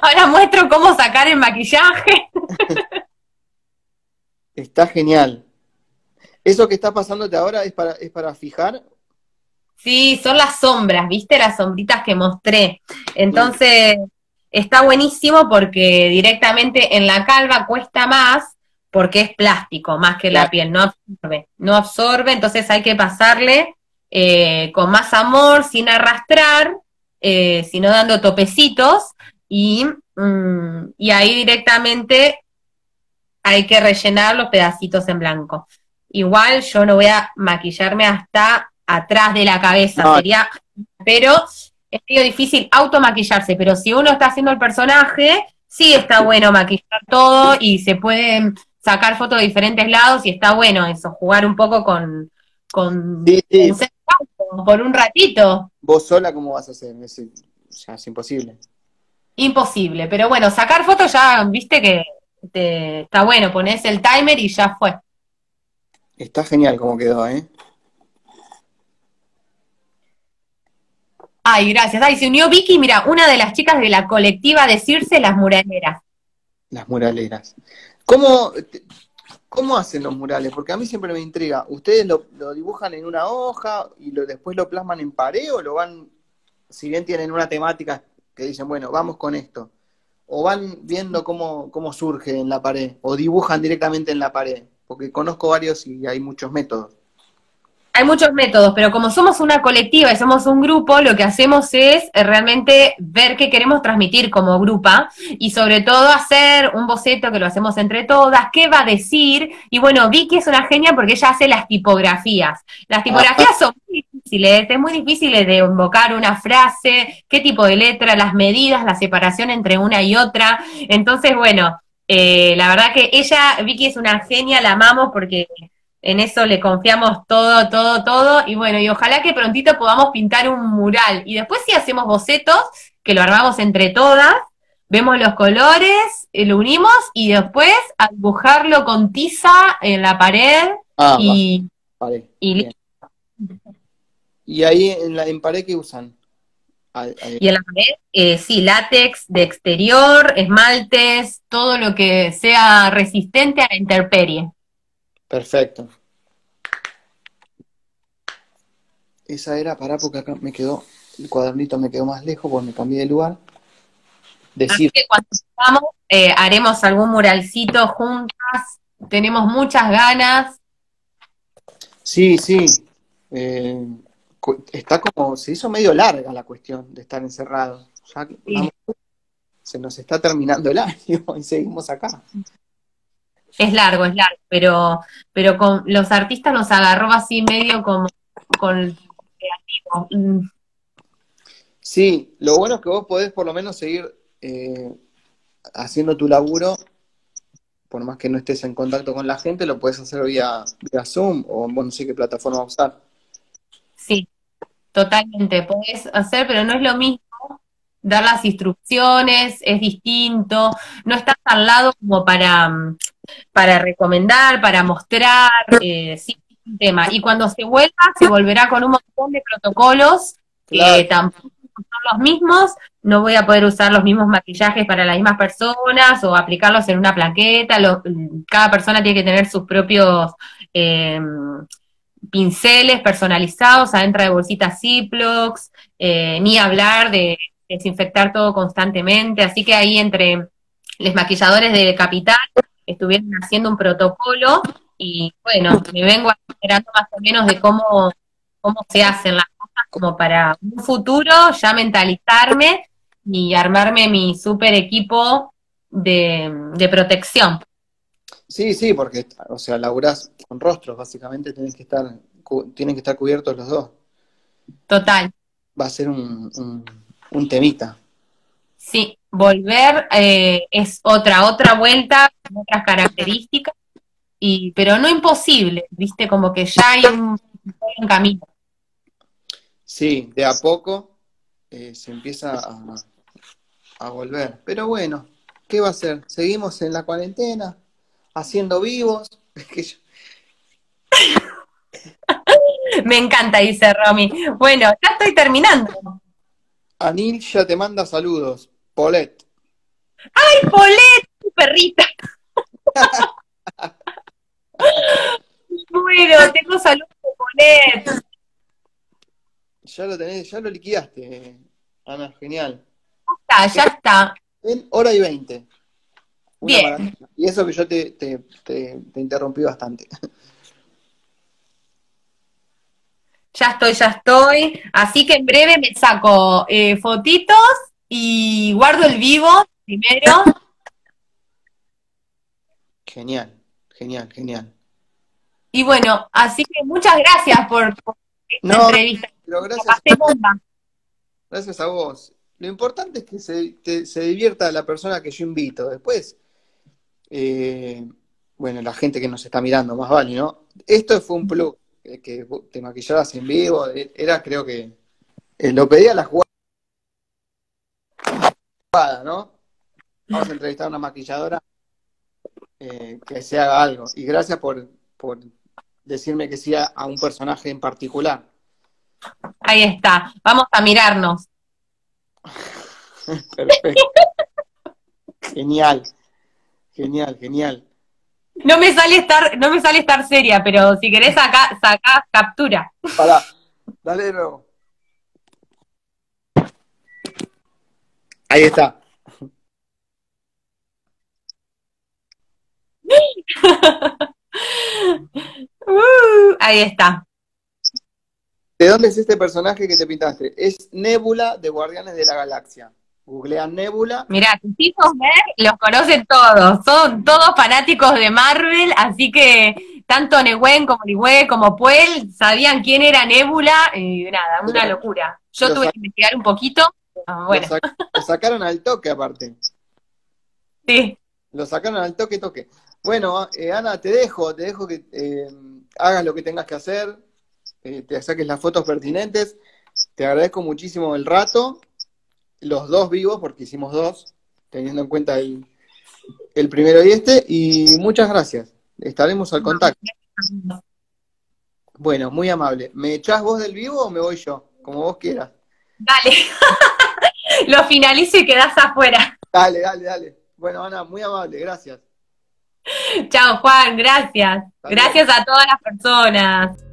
Ahora muestro cómo sacar el maquillaje. [LAUGHS] Está genial. ¿Eso que está pasándote ahora es para, es para fijar? Sí, son las sombras, ¿viste? Las sombritas que mostré. Entonces, está buenísimo porque directamente en la calva cuesta más porque es plástico, más que la piel, no absorbe. No absorbe, entonces hay que pasarle eh, con más amor, sin arrastrar, eh, sino dando topecitos y, mm, y ahí directamente hay que rellenar los pedacitos en blanco. Igual yo no voy a maquillarme hasta atrás de la cabeza, No. sería, pero es medio difícil automaquillarse, pero si uno está haciendo el personaje, sí está bueno maquillar todo y se pueden sacar fotos de diferentes lados y está bueno eso, jugar un poco con, con, Sí, con por un ratito. ¿Vos sola cómo vas a hacer? Es, ya es imposible. Imposible, pero bueno, sacar fotos ya, viste que te- está bueno, pones el timer y ya fue. Está genial como quedó, ¿eh? Ay, gracias. Ay, se unió Vicky, mira, una de las chicas de la colectiva de Circe, las muraleras. Las muraleras. ¿Cómo, cómo hacen los murales? Porque a mí siempre me intriga. ¿Ustedes lo, lo dibujan en una hoja y lo, después lo plasman en pared o lo van, si bien tienen una temática que dicen, bueno, vamos con esto? ¿O van viendo cómo, cómo surge en la pared? ¿O dibujan directamente en la pared? Porque conozco varios y hay muchos métodos. Hay muchos métodos, pero como somos una colectiva y somos un grupo, lo que hacemos es eh, realmente ver qué queremos transmitir como grupa y sobre todo hacer un boceto que lo hacemos entre todas, qué va a decir. Y bueno, Vicky es una genia porque ella hace las tipografías. Las tipografías son muy difíciles, es muy difícil de invocar una frase, qué tipo de letra, las medidas, la separación entre una y otra. Entonces, bueno, eh, la verdad que ella, Vicky es una genia, la amamos porque en eso le confiamos todo, todo, todo. Y bueno, y ojalá que prontito podamos pintar un mural. Y después sí hacemos bocetos, que lo armamos entre todas, vemos los colores, eh, lo unimos y después a dibujarlo con tiza en la pared Ah, y, va, pared. y Bien. ¿Y ahí en, la, en pared qué usan? Y en la pared, eh, sí, látex de exterior, esmaltes, todo lo que sea resistente a la intemperie. Perfecto. Esa era, pará, porque acá me quedó, el cuadernito me quedó más lejos porque me cambié de lugar. Así Decir, que cuando vamos, eh, haremos algún muralcito juntas, tenemos muchas ganas. sí, sí. eh, está como, se hizo medio larga la cuestión de estar encerrado. Ya vamos- se nos está terminando el [LAUGHS] año y seguimos acá. Es largo, es largo, pero, pero con los artistas nos agarró así medio como con creativo. Mm, Sí, lo bueno es que vos podés por lo menos seguir eh, haciendo tu laburo, por más que no estés en contacto con la gente, lo puedes hacer vía, vía Zoom o no sé qué plataforma usar. Sí, totalmente, podés hacer, pero no es lo mismo dar las instrucciones, es distinto, no estás al lado como para, mm, para recomendar, para mostrar, eh, sí, un tema. Y cuando se vuelva, se volverá con un montón de protocolos que Claro. tampoco son los mismos, no voy a poder usar los mismos maquillajes para las mismas personas o aplicarlos en una plaqueta, lo- cada persona tiene que tener sus propios eh, pinceles personalizados. Adentro de bolsitas Ziplocs, eh, ni hablar de desinfectar todo constantemente, así que ahí entre los maquilladores de Capital estuvieron haciendo un protocolo y bueno, me vengo enterando más o menos de cómo, cómo se hacen las cosas como para un futuro ya mentalizarme y armarme mi super equipo de, de protección. Sí, sí, porque, o sea, laburás con rostros, básicamente tienen que estar, tienen que estar cubiertos los dos. Total. Va a ser un, un, un temita. Sí, volver eh, es otra, otra vuelta, con otras características, y, pero no imposible, viste, como que ya hay un, un camino. Sí, de a poco eh, se empieza a, a volver. Pero bueno, ¿qué va a ser? ¿Seguimos en la cuarentena? ¿Haciendo vivos? [LAUGHS] Que yo- Me encanta, dice Romy. Bueno, ya estoy terminando. Anil ya te manda saludos. Polet. ¡Ay, Polet, tu perrita! [LAUGHS] bueno, tengo salud de Polet. Ya lo tenés, ya lo liquidaste, Ana, genial. Ya está, ya está. En hora y veinte. Bien. maravilla. Y eso que yo te, te, te- te interrumpí bastante. Ya estoy, ya estoy. Así que en breve me saco eh, fotitos y guardo el vivo primero. Genial, genial, genial. Y bueno, así que muchas gracias por, por esta No, entrevista. pero gracias, gracias a vos. Lo importante es que se, te- se divierta la persona que yo invito. Después, eh, bueno, la gente que nos está mirando, más vale, ¿no? Esto fue un plug, eh, que te maquillaras en vivo, eh, era creo que eh, lo pedía la jugada, ¿no? Vamos a entrevistar a una maquilladora eh, que se haga algo. Y gracias por, por decirme que sí a, a un personaje en particular. Ahí está. Vamos a mirarnos. [LAUGHS] Perfecto. Genial, genial, genial. No me sale estar, no me sale estar seria, pero si querés saca, saca captura. Pará, dale de nuevo. Ahí está. Uh, [LAUGHS] ahí está. ¿De dónde es este personaje que te pintaste? Es Nebula de Guardianes de la Galaxia. Googlean Nebula. Mirá, tus hijos ver, los conocen todos, son todos fanáticos de Marvel, así que tanto Nehuen como Nihue como Puel sabían quién era Nebula, y nada, una Lo- locura. Yo tuve que investigar un poquito, ah, bueno, Lo, sac- lo sacaron al toque aparte. sí, Lo sacaron al toque, toque. Bueno, eh, Ana, te dejo, te dejo que eh, hagas lo que tengas que hacer, eh, te saques las fotos pertinentes. Te agradezco muchísimo el rato, los dos vivos, porque hicimos dos, teniendo en cuenta el, el primero y este, y muchas gracias. Estaremos al contacto. Bueno, muy amable. ¿Me echás vos del vivo o me voy yo? Como vos quieras. dale. [LAUGHS] Lo finalizo y quedás afuera. Dale, dale, dale. Bueno, Ana, muy amable, gracias. Chao, Juan, gracias. Gracias a todas las personas.